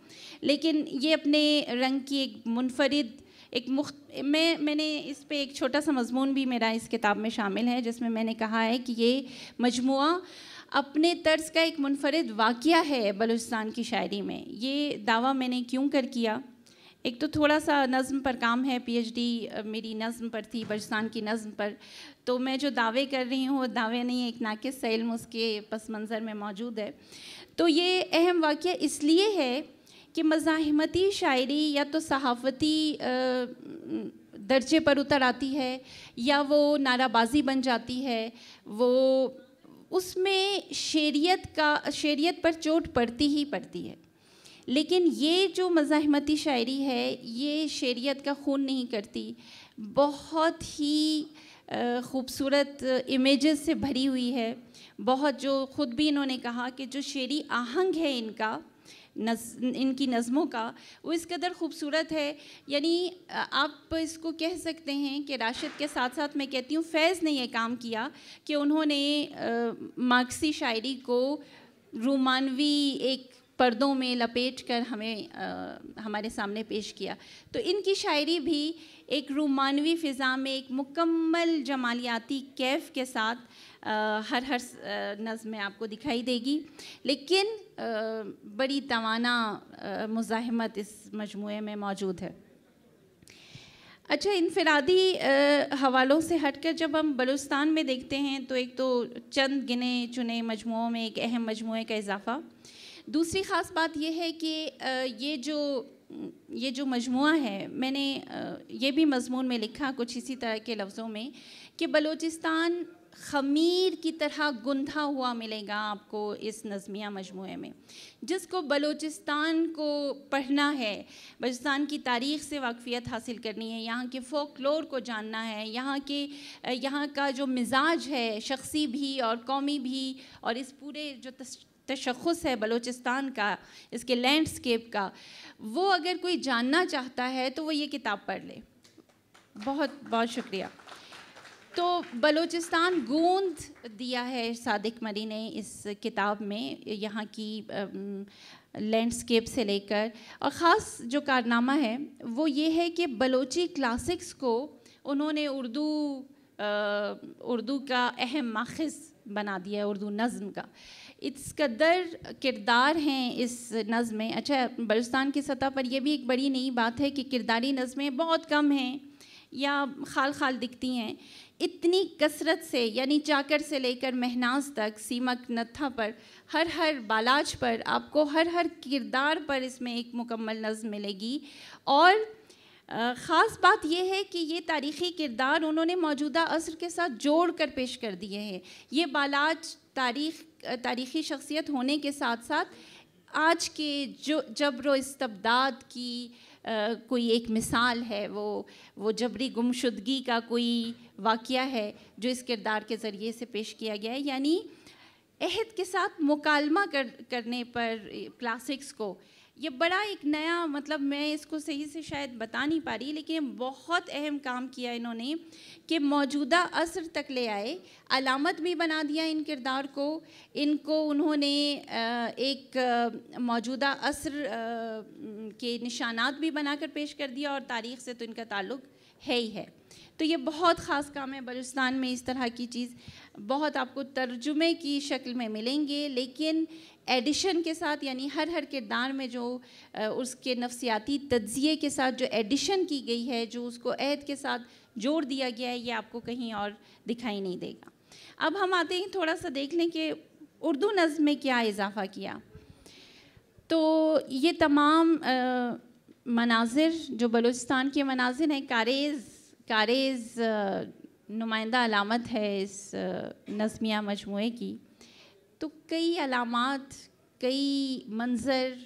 लेकिन ये अपने रंग की एक मुनफरद एक मुख्त, मैं, मैंने इस पे एक छोटा सा मजमून भी मेरा इस किताब में शामिल है, जिसमें मैंने कहा है कि ये मजमु अपने तर्ज का एक मुनफरद वाक़ है बलूचिस्तान की शायरी में। ये दावा मैंने क्यों कर किया? एक तो थोड़ा सा नज़म पर काम है, पीएचडी मेरी नज़म पर थी, बलूचिस्तान की नज़म पर। तो मैं जो दावे कर रही हूँ, वो दावे नहीं, एक नाकिस इल्म उसके पस मंज़र में मौजूद है। तो ये अहम वाक़ इसलिए है कि मज़ाहमती शायरी या तो सहाफ़ती दर्जे पर उतर आती है, या वो नाराबाजी बन जाती है, वो उसमें शेरियत का, शेरियत पर चोट पड़ती ही पड़ती है। लेकिन ये जो मज़ाहमती शायरी है, ये शेरियत का खून नहीं करती। बहुत ही खूबसूरत इमेजेस से भरी हुई है। बहुत जो ख़ुद भी इन्होंने कहा कि जो शेरी आहंग है इनका नज इनकी नज़मों का वो इस कदर खूबसूरत है। यानी आप इसको कह सकते हैं कि राशिद के साथ साथ मैं कहती हूँ फैज़ ने यह काम किया कि उन्होंने मार्क्सी शायरी को रोमानवी एक पर्दों में लपेट कर हमें आ, हमारे सामने पेश किया। तो इनकी शायरी भी एक रोमानवी फ़िज़ा में एक मुकम्मल जमालियाती कैफ़ के साथ हर हर नज़म में आपको दिखाई देगी। लेकिन बड़ी तवाना मुजाहमत इस मजमू में मौजूद है। अच्छा इनफरादी हवालों से हटकर जब हम बलुस्तान में देखते हैं तो एक तो चंद गिने चुने मजमुओं में एक अहम मजमू का इजाफ़ा। दूसरी ख़ास बात यह है कि ये जो ये जो मजमु है, मैंने ये भी मजमून में लिखा कुछ इसी तरह के लफ्ज़ों में कि बलूचिस्तान ख़मीर की तरह गुंधा हुआ मिलेगा आपको इस नज़मिया मजमू में। जिसको बलूचिस्तान को पढ़ना है, बलूचिस्तान की तारीख़ से वाकफ़ियत हासिल करनी है, यहाँ के फ़ोकलोर को जानना है, यहाँ के, यहाँ का जो मिजाज है, शख्सी भी और कौमी भी, और इस पूरे जो तशखस है बलूचिस्तान का, इसके लैंडस्केप का, वो अगर कोई जानना चाहता है तो वो ये किताब पढ़ ले। बहुत बहुत शुक्रिया। तो बलूचिस्तान गूंद दिया है सादिक मरी ने इस किताब में, यहाँ की लैंडस्केप से लेकर। और ख़ास जो कारनामा है, वो ये है कि बलोची क्लासिक्स को उन्होंने उर्दू उर्दू का अहम माखज़ बना दिया है, उर्दू नज़म का। इस कदर किरदार हैं इस नज़म में। अच्छा बलुस्तान की सतह पर यह भी एक बड़ी नई बात है कि किरदारी नज़में बहुत कम हैं या खाल खाल दिखती हैं। इतनी कसरत से यानी चाकर से लेकर महनाज तक सीमक नत्था पर हर हर बालाज पर आपको हर हर किरदार पर इसमें एक मुकम्मल नज़म मिलेगी। और ख़ास बात यह है कि ये तारीख़ी किरदार उन्होंने मौजूदा असर के साथ जोड़ कर पेश कर दिए हैं। ये बालाज तारीख़ तारीख़ी शख्सियत होने के साथ साथ आज के जो जबर इस्तबदाद की आ, कोई एक मिसाल है वो वो जबरी गुमशुदगी का कोई वाक़ है जो इस किरदार के ज़रिए से पेश किया गया है। यानी अहद के साथ मुकालमा कर, करने पर, क्लासिक्स को, ये बड़ा एक नया मतलब मैं इसको सही से शायद बता नहीं पा रही, लेकिन बहुत अहम काम किया इन्होंने कि मौजूदा असर तक ले आए, अलामत भी बना दिया इन किरदार को। इनको उन्होंने एक मौजूदा असर के निशानात भी बनाकर पेश कर दिया और तारीख़ से तो इनका ताल्लुक़ है ही है। तो ये बहुत ख़ास काम है बलूचिस्तान में इस तरह की चीज़। बहुत आपको तर्जुमे की शक्ल में मिलेंगे, लेकिन एडिशन के साथ, यानी हर हर किरदार में जो उसके नफसियाती तजिए के साथ जो एडिशन की गई है, जो उसको अहद के साथ जोड़ दिया गया है, ये आपको कहीं और दिखाई नहीं देगा। अब हम आते हैं थोड़ा सा देख लें कि उर्दू नज़म में क्या इजाफ़ा किया। तो ये तमाम मनाजिर, जो बलूचिस्तान के मनाजिर हैं, कारेज़ कारेज़ नुमाइंदा अलामत है इस नज़मिया मजमू की। तो कई अलामत, कई मंज़र,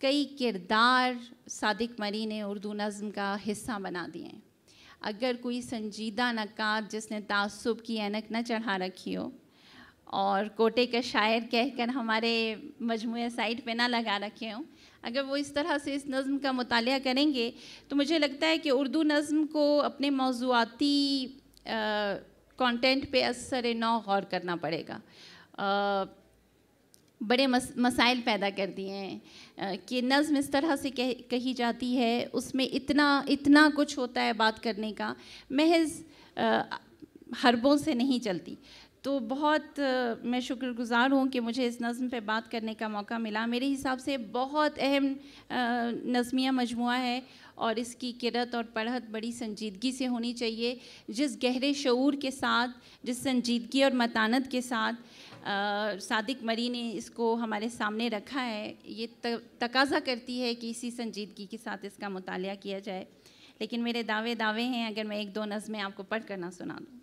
कई किरदार सादिक मरी ने उर्दू नज़म का हिस्सा बना दिए हैं। अगर कोई संजीदा नक़ात जिसने तासुब की एनक न चढ़ा रखी हो और कोटे का शायर कहकर हमारे मजमू साइड पे ना लगा रखे हों अगर वो इस तरह से इस नज़म का मुताल करेंगे तो मुझे लगता है कि उर्दू नज़म को अपने मौजूदी कंटेंट पे असर नौ गौर करना पड़ेगा। आ, बड़े मस, मसाइल पैदा कर दिए हैं। कि नज़म इस तरह से कह, कही जाती है उसमें इतना इतना कुछ होता है बात करने का। महज हरबों से नहीं चलती। तो बहुत मैं शुक्रगुज़ार हूँ कि मुझे इस नज़म पे बात करने का मौका मिला। मेरे हिसाब से बहुत अहम नज़मिया मजमू है और इसकी किरत और पढ़त बड़ी संजीदगी से होनी चाहिए। जिस गहरे शूर के साथ, जिस संजीदगी और मतानत के साथ सादिक मरी ने इसको हमारे सामने रखा है, ये तकाजा करती है कि इसी संजीदगी के साथ इसका मुताल किया जाए। लेकिन मेरे दावे दावे हैं, अगर मैं एक दो नज़में आपको पढ़ कर ना सुना दूँ।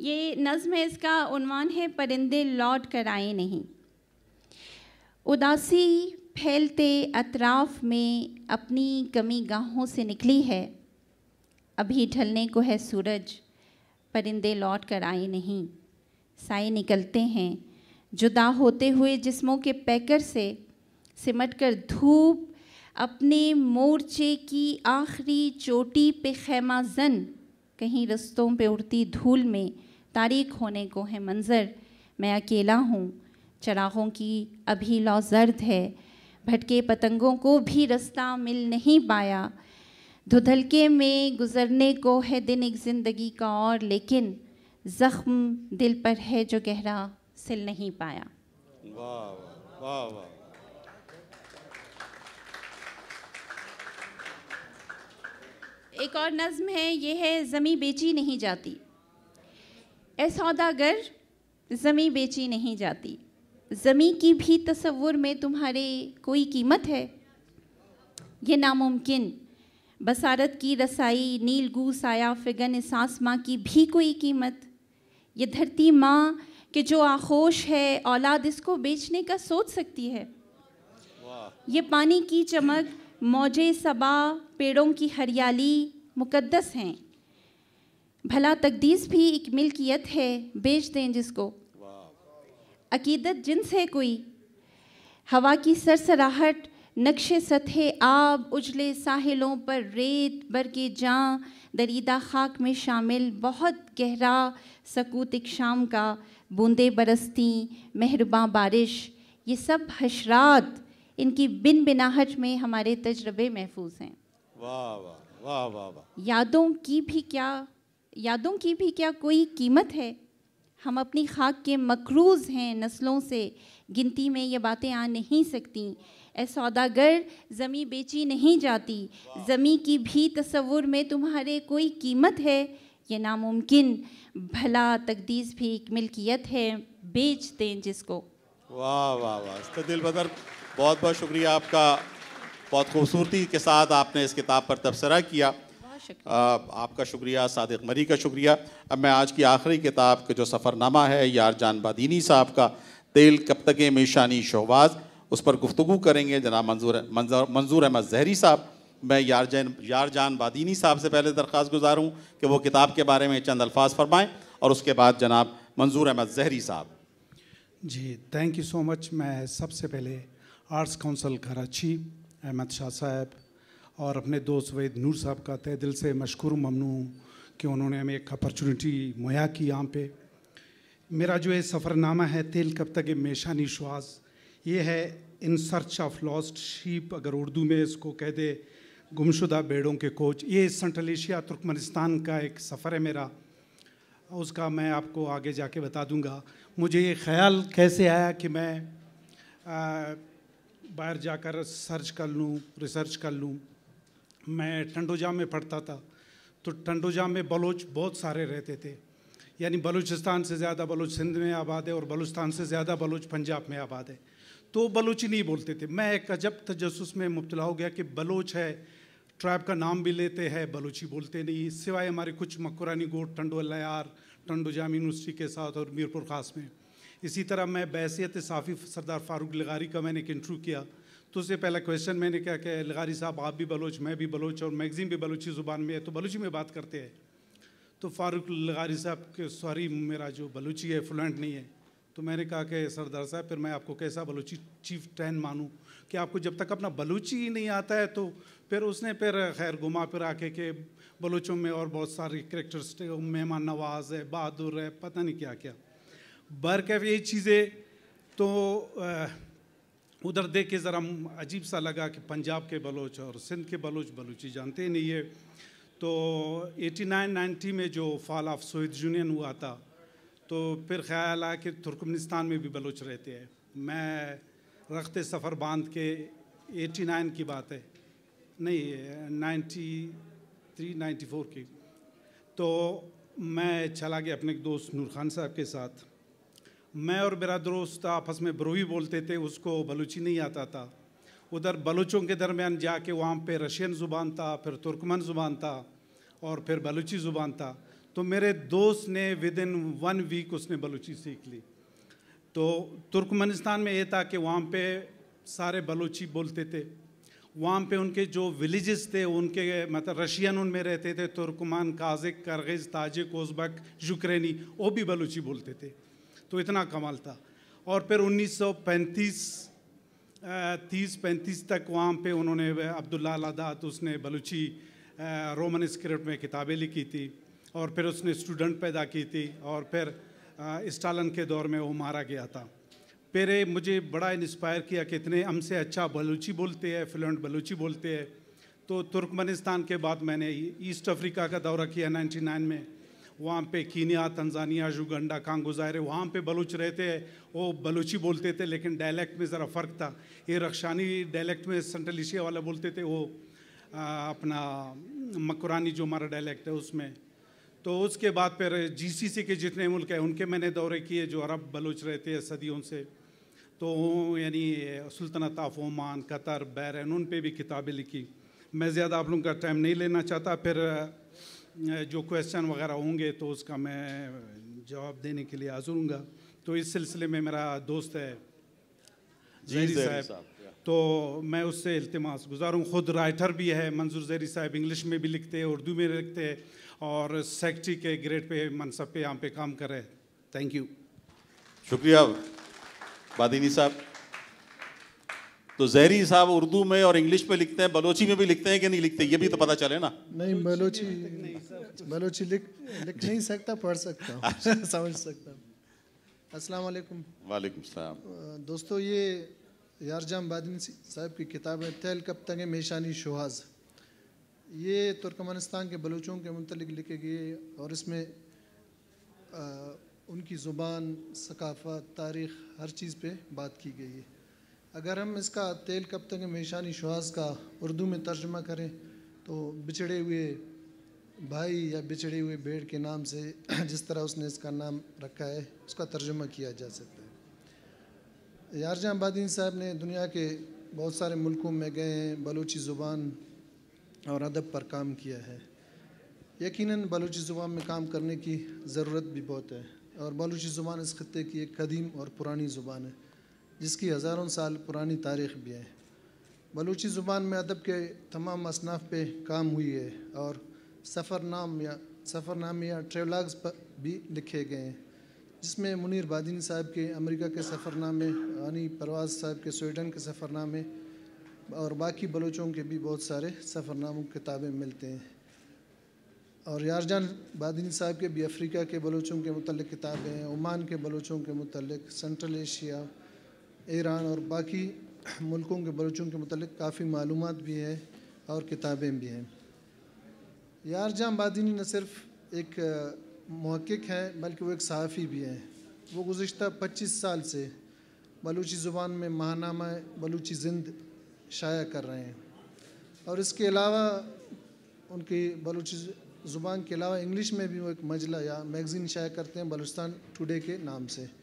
ये नज़म है इसका, उनवान है, परिंदे लौट कर आए नहीं। उदासी फैलते अतराफ़ में अपनी कमी गाहों से निकली है। अभी ढलने को है सूरज, परिंदे लौट कर आए नहीं। साए निकलते हैं, जुदा होते हुए जिस्मों के पैकर से सिमट कर धूप, अपने मोर्चे की आखिरी चोटी पे खैमा जन, कहीं रस्तों पे उड़ती धूल में तारीख होने को है मंज़र। मैं अकेला हूँ। चराहों की अभी लौ जर्द है। भटके पतंगों को भी रास्ता मिल नहीं पाया। धुधलके में गुज़रने को है दिन एक ज़िंदगी का और, लेकिन ज़ख्म दिल पर है जो गहरा सिल नहीं पाया। एक और नज़म है, ये है ज़मी बेची नहीं जाती। ए सौदागर ज़मी बेची नहीं जाती। ज़मी की भी तस्वुर में तुम्हारे कोई कीमत है? ये नामुमकिन। बसारत की रसाई नील गू साया फिगन सांस माँ की भी कोई कीमत। ये धरती माँ के जो आखोश है औलाद इसको बेचने का सोच सकती है। ये पानी की चमक मौजे सबा पेड़ों की हरियाली मुकद्दस हैं। भला तकदीस भी एक मिल्कियत है बेच दें जिसको। अकीदत जिन्स है कोई। हवा की सरसराहट नक्शे सतह आब उजले साहिलों पर रेत बर के जाँ दरीदा खाक में शामिल बहुत गहरा सकूत एक शाम का बूंदे बरसती मेहरबा बारिश ये सब हशरात इनकी बिन बिनाहट में हमारे तजर्बे महफूज हैं। वाह वाह वाह वाह वाह। यादों की भी क्या यादों की भी क्या कोई कीमत है? हम अपनी खाक के मकरूज हैं नस्लों से। गिनती में ये बातें आ नहीं सकती। ए सौदागर ज़मी बेची नहीं जाती। ज़मी की भी तस्वुर में तुम्हारे कोई कीमत है? ये नामुमकिन। भला तकदीस भी एक मिल्कियत है। बेच दें जिसको। वाह वाह वाह। दिल बदर बहुत बहुत शुक्रिया आपका। बहुत खूबसूरती के साथ आपने इस किताब पर तबसरा किया। आपका शुक्रिया सादिक मरी का शुक्रिया। अब मैं आज की आखिरी किताब का जो सफ़रनामा है यार जान बादीनी साहब का तेल कब तक मेशानी शहबाज उस पर गुफ्तु करेंगे। जना मंजूर मंजूर अहमद जहरी साहब मैं यार जैन यार जान बादीनी साहब से पहले दरख्वास्त गुजार हूँ कि वो किताब के बारे में चंद अल्फाज फरमाएँ और उसके बाद जनाब मंजूर अहमद जहरी साहब। जी थैंक यू सो मच मैं सबसे पहले आर्ट्स काउंसिल कराची अहमद शाह साहब और अपने दोस्त वहीद नूर साहब का तय दिल से मशहूर ममनू कि उन्होंने हमें एक अपॉर्चुनिटी मुहैया की यहाँ पे। मेरा जो ये सफ़रनामा है, तेल कब तक मेशानी निश्वास ये है in search of lost sheep, अगर उर्दू में इसको कह दे, गुमशुदा बेड़ों के कोच। ये सेंट्रल एशिया तुर्कमनिस्तान का एक सफ़र है मेरा, उसका मैं आपको आगे जाके बता दूँगा। मुझे ये ख्याल कैसे आया कि मैं बाहर जाकर सर्च कर लूँ, रिसर्च कर लूँ? मैं टंडोजा में पढ़ता था तो टंडोजा में बलोच बहुत सारे रहते थे। यानी बलूचिस्तान से ज़्यादा बलोच सिंध में आबाद है और बलूचिस्तान से ज़्यादा बलोच पंजाब में आबाद है। तो बलोची नहीं बोलते थे। मैं एक अजब तजस में मुबतला हो गया कि बलोच है, ट्राइब का नाम भी लेते हैं, बलोची बोलते नहीं। सिवाय हमारे कुछ मकुरानी गोट टंडो लयार टंडो जाम यूनिवर्सिटी के साथ और मीरपुर खास में। इसी तरह मैं बैसीत साफ़ी सरदार फारूक लगारी का मैंने एक इंटरव्यू किया। तो उससे पहला क्वेश्चन मैंने कहा कि लगारी साहब, आप भी बलोच, मैं भी बलोच और मैगज़ीन भी बलोची ज़ुबान में है तो बलोची में बात करते हैं। तो फारूक लगारी साहब के सॉरी मेरा जो बलूची है फ्लुएंट नहीं है। तो मैंने कहा कि सरदार साहब, फिर मैं आपको कैसा बलूची चीफ टेन मानूँ? कि आपको जब तक अपना बलूची ही नहीं आता है तो फिर उसने फिर खैर घुमा फिर आके के बलूचों में और बहुत सारी करेक्टरिस्टिक मेहमान नवाज़ है, बहादुर है, पता नहीं क्या क्या बर कैफ यही चीज़ें तो उधर देख के ज़रा अजीब सा लगा कि पंजाब के बलोच और सिंध के बलोच बलूची जानते ही नहीं है। तो 89 90 में जो फॉल ऑफ़ सोवियत यूनियन हुआ था तो फिर ख्याल आया कि तुर्कमेनिस्तान में भी बलोच रहते हैं। मैं रखते सफ़र बाँध के 89 की बात है, नहीं 93 94 की। तो मैं चला गया अपने दोस्त नूर खान साहब के साथ। मैं और मेरा दोस्त आपस में ब्रोही बोलते थे, उसको बलूची नहीं आता था। उधर बलूचों के दरमियान जाके वहाँ पे रशियन ज़ुबान था, फिर तुर्कमन ज़ुबान था और फिर बलूची ज़ुबान था। तो मेरे दोस्त ने विद इन वन वीक उसने बलूची सीख ली। तो तुर्कमनिस्तान में ये था कि वहाँ पे सारे बलूची बोलते थे। वहाँ पे उनके जो विलेजेस थे, उनके मतलब रशियन उनमें रहते थे, तुर्कमान, काजिक, करगिज, ताजिक, उज़बक, यूक्रेनी, वो भी बलूची बोलते थे। तो इतना कमाल था। और फिर 1935 तीस, पैंतीस तक वहाँ पे उन्होंने अब्दुल्ला लादात उसने बलूची रोमन स्क्रिप्ट में किताबें लिखी थी और फिर उसने स्टूडेंट पैदा की थी और फिर स्टालन के दौर में वो मारा गया था। फिर मुझे बड़ा इंस्पायर किया कि इतने हमसे अच्छा बलूची बोलते हैं फ्लुएंट बलूची बोलते हैं। तो तुर्कमनिस्तान के बाद मैंने ईस्ट अफ्रीका का दौरा किया 99 में। वहाँ पे कीनिया तंजानिया युगंडा कहाँ गुजारे वहाँ पे बलूच रहते हैं। वो बलूची बोलते थे लेकिन डायलेक्ट में ज़रा फ़र्क था। ये रक्षानी डायलेक्ट में सेंट्रल एशिया वाले बोलते थे वो आ, अपना मकुरानी जो हमारा डायलेक्ट है उसमें। तो उसके बाद फिर जीसीसी के जितने मुल्क हैं उनके मैंने दौरे किए जो अरब बलूच रहते हैं सदियों से। तो यानी sultanate of Oman Qatar Bahrain उन पर भी किताबें लिखी। मैं ज़्यादा आप लोगों का टाइम नहीं लेना चाहता फिर जो क्वेश्चन वगैरह होंगे तो उसका मैं जवाब देने के लिए हाजिर हूँगा। तो इस सिलसिले में मेरा दोस्त है जहरी साहब। तो मैं उससे इल्तमास गुजारूँ ख़ुद राइटर भी है मंजूर जहरी साहब इंग्लिश में भी लिखते हैं उर्दू में लिखते हैं और सेक्रेटरी के ग्रेड पे मनसब पे यहाँ पे काम कर रहे हैं। थैंक यू शुक्रिया बादीनी साहब। तो जहरी साहब उर्दू में और इंग्लिश में लिखते हैं बलोची में भी लिखते हैं कि नहीं लिखते ये भी तो पता चले ना? नहीं बलोची बलोची लिख लिख नहीं सकता पढ़ सकता अच्छा। समझ सकता अस्सलाम वालेकुम। वालेकुम सलाम। दोस्तों ये यारजाम बादिन साहब की किताब है तेल कब तक मेशानी शुहाज। ये तुर्कमानिस्तान के बलूचों के मतलब लिखे गए और इसमें आ, उनकी ज़ुबान सकाफ़त तारीख़ हर चीज़ पे बात की गई है। अगर हम इसका तेल कब तक मेशानी श्वास का उर्दू में तर्जमा करें तो बिछड़े हुए भाई या बिछड़े हुए भेड़ के नाम से जिस तरह उसने इसका नाम रखा है, उसका तर्जमा किया जा सकता है। यारजा आबादीन साहब ने दुनिया के बहुत सारे मुल्कों में गए हैं, बलूची ज़ुबान और अदब पर काम किया है। यकीनन बलूची ज़ुबान में काम करने की ज़रूरत भी बहुत है और बलूची ज़ुबान इस खत्े की एक कदीम और पुरानी ज़ुबान है। जिसकी हज़ारों साल पुरानी तारीख़ भी है। बलूची ज़ुबान में अदब के तमाम असनाफ पे काम हुई है और सफ़रनाम या सफ़रनामे या ट्रेवलाग्स पर भी लिखे गए हैं, जिसमें मुनीर बादीन साहब के अमेरिका के सफ़रनामे रानी परवाज़ साहब के स्वीडन के सफ़रनामे और बाकी बलोचों के भी बहुत सारे सफ़रनामों किताबें मिलते हैं। और यारजान बादिनी साहब के भी अफ्रीका के बलोचों के मतलब किताबें हैं, ओमान के बलोचों के मतलब सेंट्रल एशिया ईरान और बाकी मुल्कों के बलोचों के मतलब काफ़ी मालूम भी है और किताबें भी हैं। यारजान बादिनी न सिर्फ़ एक महक़ हैं, बल्कि वो एक सहाफ़ी भी हैं। वो गुज्त पच्चीस साल से बलूची ज़ुबान में महानामा बलूची जिंद शाया कर रहे हैं। और इसके अलावा उनकी बलूची ज़ुबान के अलावा इंग्लिश में भी वो एक मजला या मैगज़ीन शाया करते हैं, बलूचिस्तान टुडे के नाम से।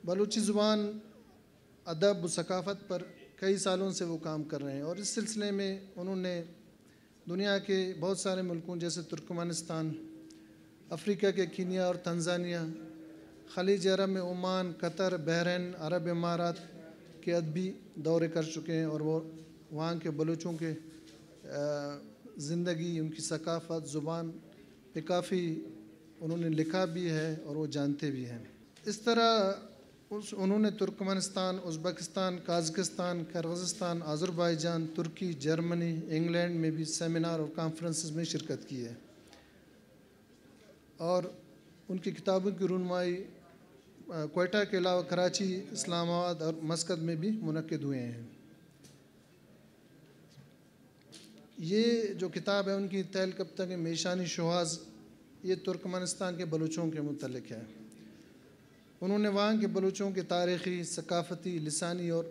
बलूची ज़ुबान अदब, सकाफ़त पर कई सालों से वो काम कर रहे हैं। और इस सिलसिले में उन्होंने दुनिया के बहुत सारे मुल्कों, जैसे तुर्कमानिस्तान, अफ्रीका के कीनिया और तंजानिया, खलीज अरब में ओमान, कतर, बहरीन, अरब इमारात के अदबी दौरे कर चुके हैं और वो वहाँ के बलूचों के ज़िंदगी, उनकी सकाफ़त, ज़ुबान पे काफ़ी उन्होंने लिखा भी है और वो जानते भी हैं। इस तरह उस उन्होंने Turkmenistan, Uzbekistan, Kazakhstan, Kyrgyzstan Azerbaijan तुर्की, जर्मनी, इंग्लैंड में भी सेमिनार और कॉन्फ्रेंस में शिरकत की है। और उनकी किताबों की रुनमाई कोयटा के अलावा कराची, इस्लामाबाद और मस्कत में भी मनद हुए हैं। ये जो किताब है, उनकी तैल कब तक मेशानी शहाज, ये तुर्कमेनिस्तान के बलूचों के मतलब है। उन्होंने वहाँ के बलूचों के तारीख़ी, सकाफ़ती, लसानी और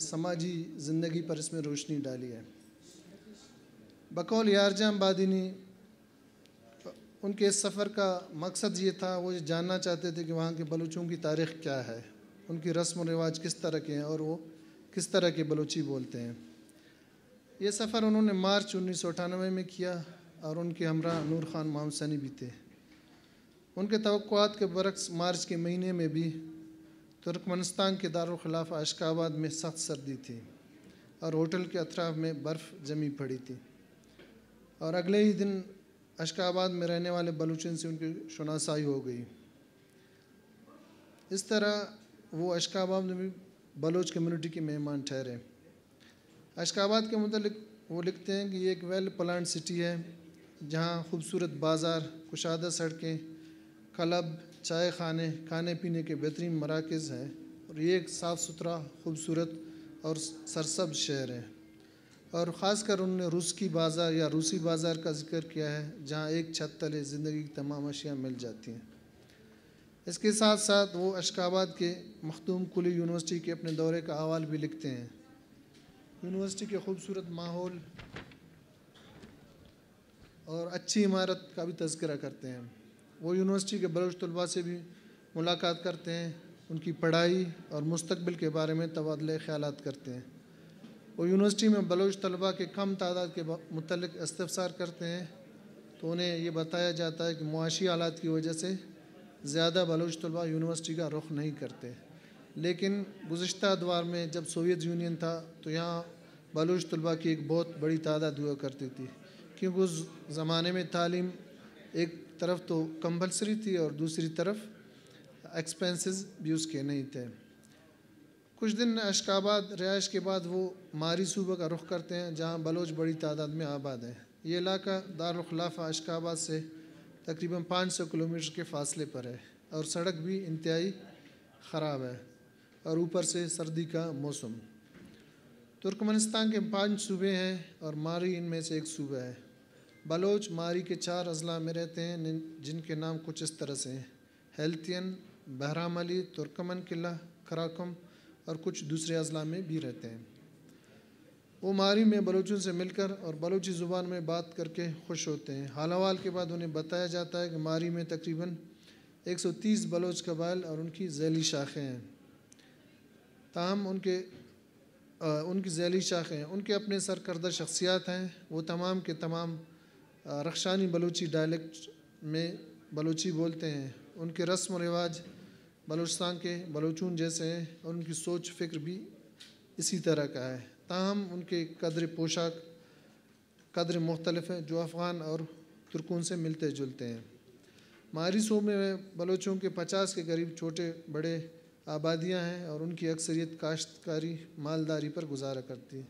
समाजी ज़िंदगी पर इसमें रोशनी डाली है। बकौल यारजाम बादिनी उनके इस सफ़र का मकसद ये था, वो ये जानना चाहते थे कि वहाँ के बलूचों की तारीख़ क्या है। उनकी रस्म व रिवाज किस तरह के हैं और वो किस तरह के बलूची बोलते हैं। ये सफ़र उन्होंने मार्च उन्नीस सौ अठानवे में किया और उनके हमरा नूर खान मामसनी भी थे। उनके तो के बरक्स मार्च के महीने में भी तुर्कमनस्तान के दारखिलाफ़ अशकाबाद में सख्त सर्दी थी और होटल के अतराफ़ में बर्फ़ जमी पड़ी थी। और अगले ही दिन अशकाबाद में रहने वाले बलूचिन से उनकी शनासाई हो गई। इस तरह वो अशकाबाद में भी बलोच कम्युनिटी के मेहमान ठहरे। अशकाबाद के मतलब वो लिखते हैं कि ये एक वेल प्लान सिटी है, जहाँ खूबसूरत बाज़ार कुशादा सड़कें क्लब, चाय खाने खाने पीने के बेहतरीन मराकज़ हैं और ये एक साफ़ सुथरा, खूबसूरत और सरसब्ज शहर है। और ख़ास कर उन्होंने रूस की बाज़ार या रूसी बाज़ार का ज़िक्र किया है, जहाँ एक छत तले ज़िंदगी की तमाम अशियाँ मिल जाती हैं। इसके साथ साथ वो अशकाबाद के मखदूम कुली यूनिवर्सिटी के अपने दौरे का अहवाल भी लिखते हैं। यूनिवर्सिटी के खूबसूरत माहौल और अच्छी इमारत का भी तस्करा करते हैं। वो यूनिवर्सिटी के बलोच तलबा से भी मुलाकात करते हैं, उनकी पढ़ाई और मुस्तबिल के बारे में तबादले ख्याल करते हैं। वो यूनिवर्सिटी में बलोच तलबा के कम तादाद के मतलब इस्तफसार करते हैं तो उन्हें ये बताया जाता है कि मुआशी हालात की वजह से ज़्यादा बलोच तलबा यूनिवर्सिटी का रुख नहीं करते। लेकिन गुज्त अदवार में जब सोवियत यूनियन था तो यहाँ बलोच तलबा की एक बहुत बड़ी तादाद हुआ करती थी, क्योंकि उस ज़माने में तालीम एक तरफ़ तो कंपलसरी थी और दूसरी तरफ़ एक्सपेंसेस भी उसके नहीं थे। कुछ दिन अशकाबाद, रिहाइश के बाद वो मारी सूबे का रुख करते हैं, जहाँ बलोच बड़ी तादाद में आबाद है। ये इलाका दारखिलाफ़ा अशकाबाद से तकरीबन पाँच सौ किलोमीटर के फासले पर है और सड़क भी इंतहाई ख़राब है और ऊपर से सर्दी का मौसम। तुर्कमेनिस्तान के पाँच सूबे हैं और मारी इनमें से एक सूबा है। बलोच मारी के चार अजला में रहते हैं जिनके नाम कुछ इस तरह से हैं। हेल्थियन बहराम अली तुर्कमन किला खराकम और कुछ दूसरे अजला में भी रहते हैं। वो मारी में बलोचों से मिलकर और बलोची ज़ुबान में बात करके खुश होते हैं। हाल हवाल के बाद उन्हें बताया जाता है कि मारी में तकरीबन 130 बलोच कबाइल और उनकी जैली शाखें हैं। ताहम उनके आ, उनकी जैली शाखें हैं। उनके अपने सरकर्दा शख्सियात हैं। वो तमाम के तमाम रख्शानी बलूची डायलेक्ट में बलूची बोलते हैं। उनके रस्म व रिवाज बलूचिस्तान के बलूचून जैसे हैं, उनकी सोच फ़िक्र भी इसी तरह का है। ताहम उनके कदर पोशाक, कदर मुख्तलफ हैं, जो अफ़गान और तुर्कून से मिलते जुलते हैं। मारी सूबे में बलोचों के पचास के करीब छोटे बड़े आबादियाँ हैं और उनकी अक्सरियत काश्तकारी मालदारी पर गुजारा करती है।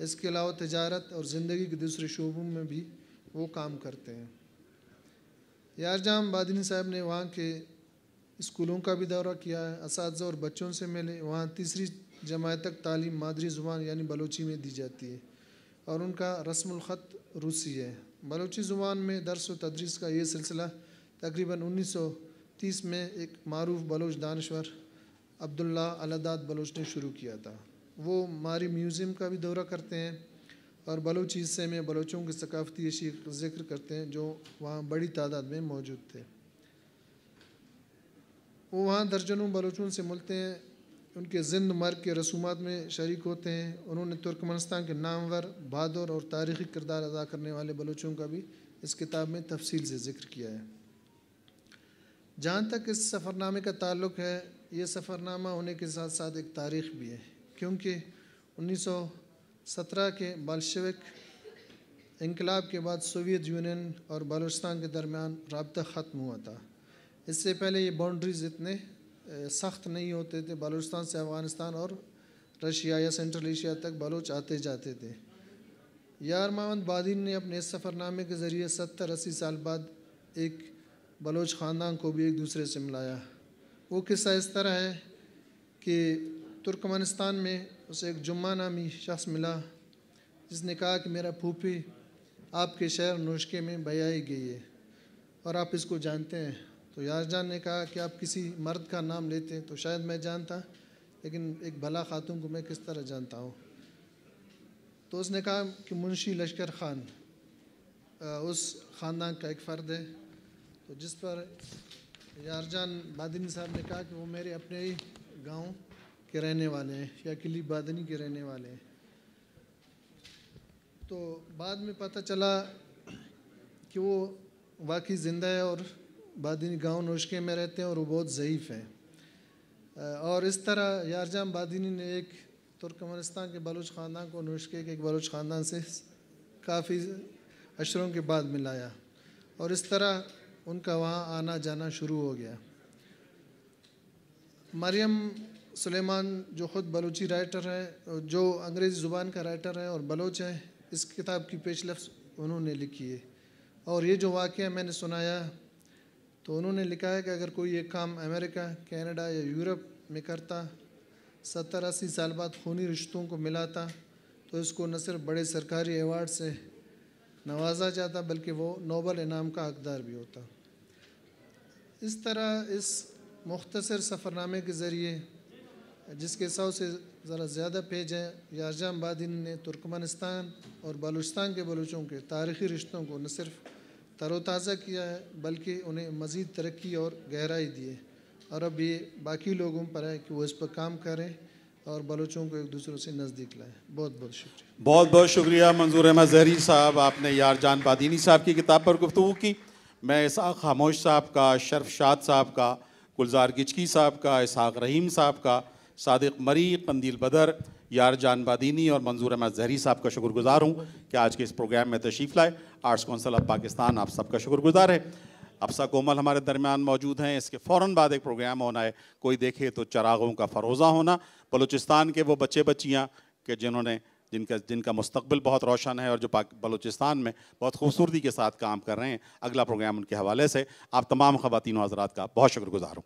इसके अलावा तजारत और ज़िंदगी के दूसरे शोबों में भी वो काम करते हैं। यारजाम बादनी साहब ने वहाँ के स्कूलों का भी दौरा किया है, इस और बच्चों से मिले, वहाँ तीसरी जमात तक तालीम मादरी ज़ुबान यानी बलोची में दी जाती है और उनका रस्मख़त रूसी है। बलोची ज़ुबान में दरस व तदरीस का ये सिलसिला तकरीबन 1930 में एक मरूफ बलोच दानश्वर अब्दुल्ला अलदाद बलोच ने शुरू किया था। वो मारी म्यूज़ियम का भी दौरा करते हैं। और बलोची हिस्से में बलोचों की सकाफती ज़िक्र करते हैं, जो वहाँ बड़ी तादाद में मौजूद थे। वो वहाँ दर्जनों बलोचों से मिलते हैं। उनके जिंद मर्ग के रसूमात में शरीक होते हैं। उन्होंने तुर्कमनस्तान के नामवर, बहादुर और तारीख़ी किरदार अदा करने वाले बलोचों का भी इस किताब में तफसील से ज़िक्र किया है। जहाँ तक इस सफ़रनामे का ताल्लुक़ है, ये सफ़रनामा होने के साथ साथ एक तारीख़ भी है, क्योंकि 1917 के बालशविक इनकलाब के बाद सोवियत यूनियन और बलूचिस्तान के दरमियान रबता ख़त्म हुआ था। इससे पहले ये बाउंड्रीज़ इतने सख्त नहीं होते थे। बलूचिस्तान से अफ़गानिस्तान और रशिया या सेंट्रल एशिया तक बलोच आते जाते थे। यार मोहम्मद बादीन ने अपने सफ़रनामे के ज़रिए सत्तर अस्सी साल बाद एक बलोच ख़ानदान को भी एक दूसरे से मिलाया। वो किस्सा इस तरह है कि तुर्कमेनिस्तान में उसे एक जुम्मा नामी शख्स मिला, जिसने कहा कि मेरा फूफी आपके शहर नुस्खे में बयाई गई है और आप इसको जानते हैं। तो यारजान ने कहा कि आप किसी मर्द का नाम लेते हैं तो शायद मैं जानता, लेकिन एक भला खातून को मैं किस तरह जानता हूँ? तो उसने कहा कि मुंशी लश्कर ख़ान उस ख़ानदान का एक फ़र्द है। तो जिस पर यारजान बादनी साहब ने कहा कि वो मेरे अपने ही गाँव के रहने वाले हैं, या किली बादनी के रहने वाले हैं। तो बाद में पता चला कि वो वाकई ज़िंदा है और बादनी गाँव नोशके में रहते हैं और वो बहुत ज़यीफ़ हैं। और इस तरह यारजाम बादिनी ने एक तुर्कमनिस्तान के बलूच ख़ानदान को नोशके के एक बलूच ख़ानदान से काफ़ी अशरों के बाद मिलाया और इस तरह उनका वहाँ आना जाना शुरू हो गया। मरियम सुलेमान, जो ख़ुद बलूची राइटर है, जो अंग्रेज़ी ज़ुबान का राइटर है और बलोच है, इस किताब की पेश लफ्स उन्होंने लिखी है। और ये जो वाक़ मैंने सुनाया तो उन्होंने लिखा है कि अगर कोई ये काम अमेरिका, कनाडा या यूरोप में करता, सत्तर अस्सी साल बाद खूनी रिश्तों को मिलाता तो इसको न सिर्फ़ बड़े सरकारी अवार्ड से नवाजा जाता, बल्कि वो नोबल इनाम का हकदार भी होता। इस तरह इस मुख्तसर सफ़रनामे के ज़रिए जिसके सौ से ज़रा ज़्यादा पेज हैं यारजाम बादिन ने तुर्कमेनिस्तान और बलूचिस्तान के बलूचों के तारीख़ी रिश्तों को न सिर्फ़ तरोताज़ा किया है, बल्कि उन्हें मज़ीद तरक्की और गहराई दी है। और अब ये बाकी लोगों पर है कि वो इस पर काम करें और बलोचों को एक दूसरों से नज़दीक लाएँ। बहुत बहुत शुक्रिया। बहुत बहुत शुक्रिया मंजूर अहमद जहरी साहब। आपने यार जान बादीनी साहब की किताब पर गुफ्तु की। मैं इसहाक खामोश साहब का शरफ शाद साहब का, गुलजार गिचकी साहब का इसहाक रहीम साहब का सादिक मरी कंदील बदर, यार जान बादीनी और मंजूर अहमद जहरी साहब का शुक्रगुजार हूँ कि आज के इस प्रोग्राम में तशरीफ़ लाए। आर्ट्स कौंसल ऑफ़ पाकिस्तान आप सबका शुक्रगुजार है। अफसा कोमल हमारे दरमियान मौजूद हैं। इसके फ़ौर बाद एक प्रोग्राम होना है। कोई देखे तो चरागों का फ़रोज़ा होना। बलूचिस्तान के वो बच्चे बच्चियाँ के जिन्होंने, जिनका जिनका मुस्तबिल बहुत रोशन है और जो बलूचिस्तान में बहुत खूबसूरती के साथ काम कर रहे हैं। अगला प्रोग्राम उनके हवाले से। आप तमाम ख़वान हजरात का बहुत शुक्रगुजार हूँ।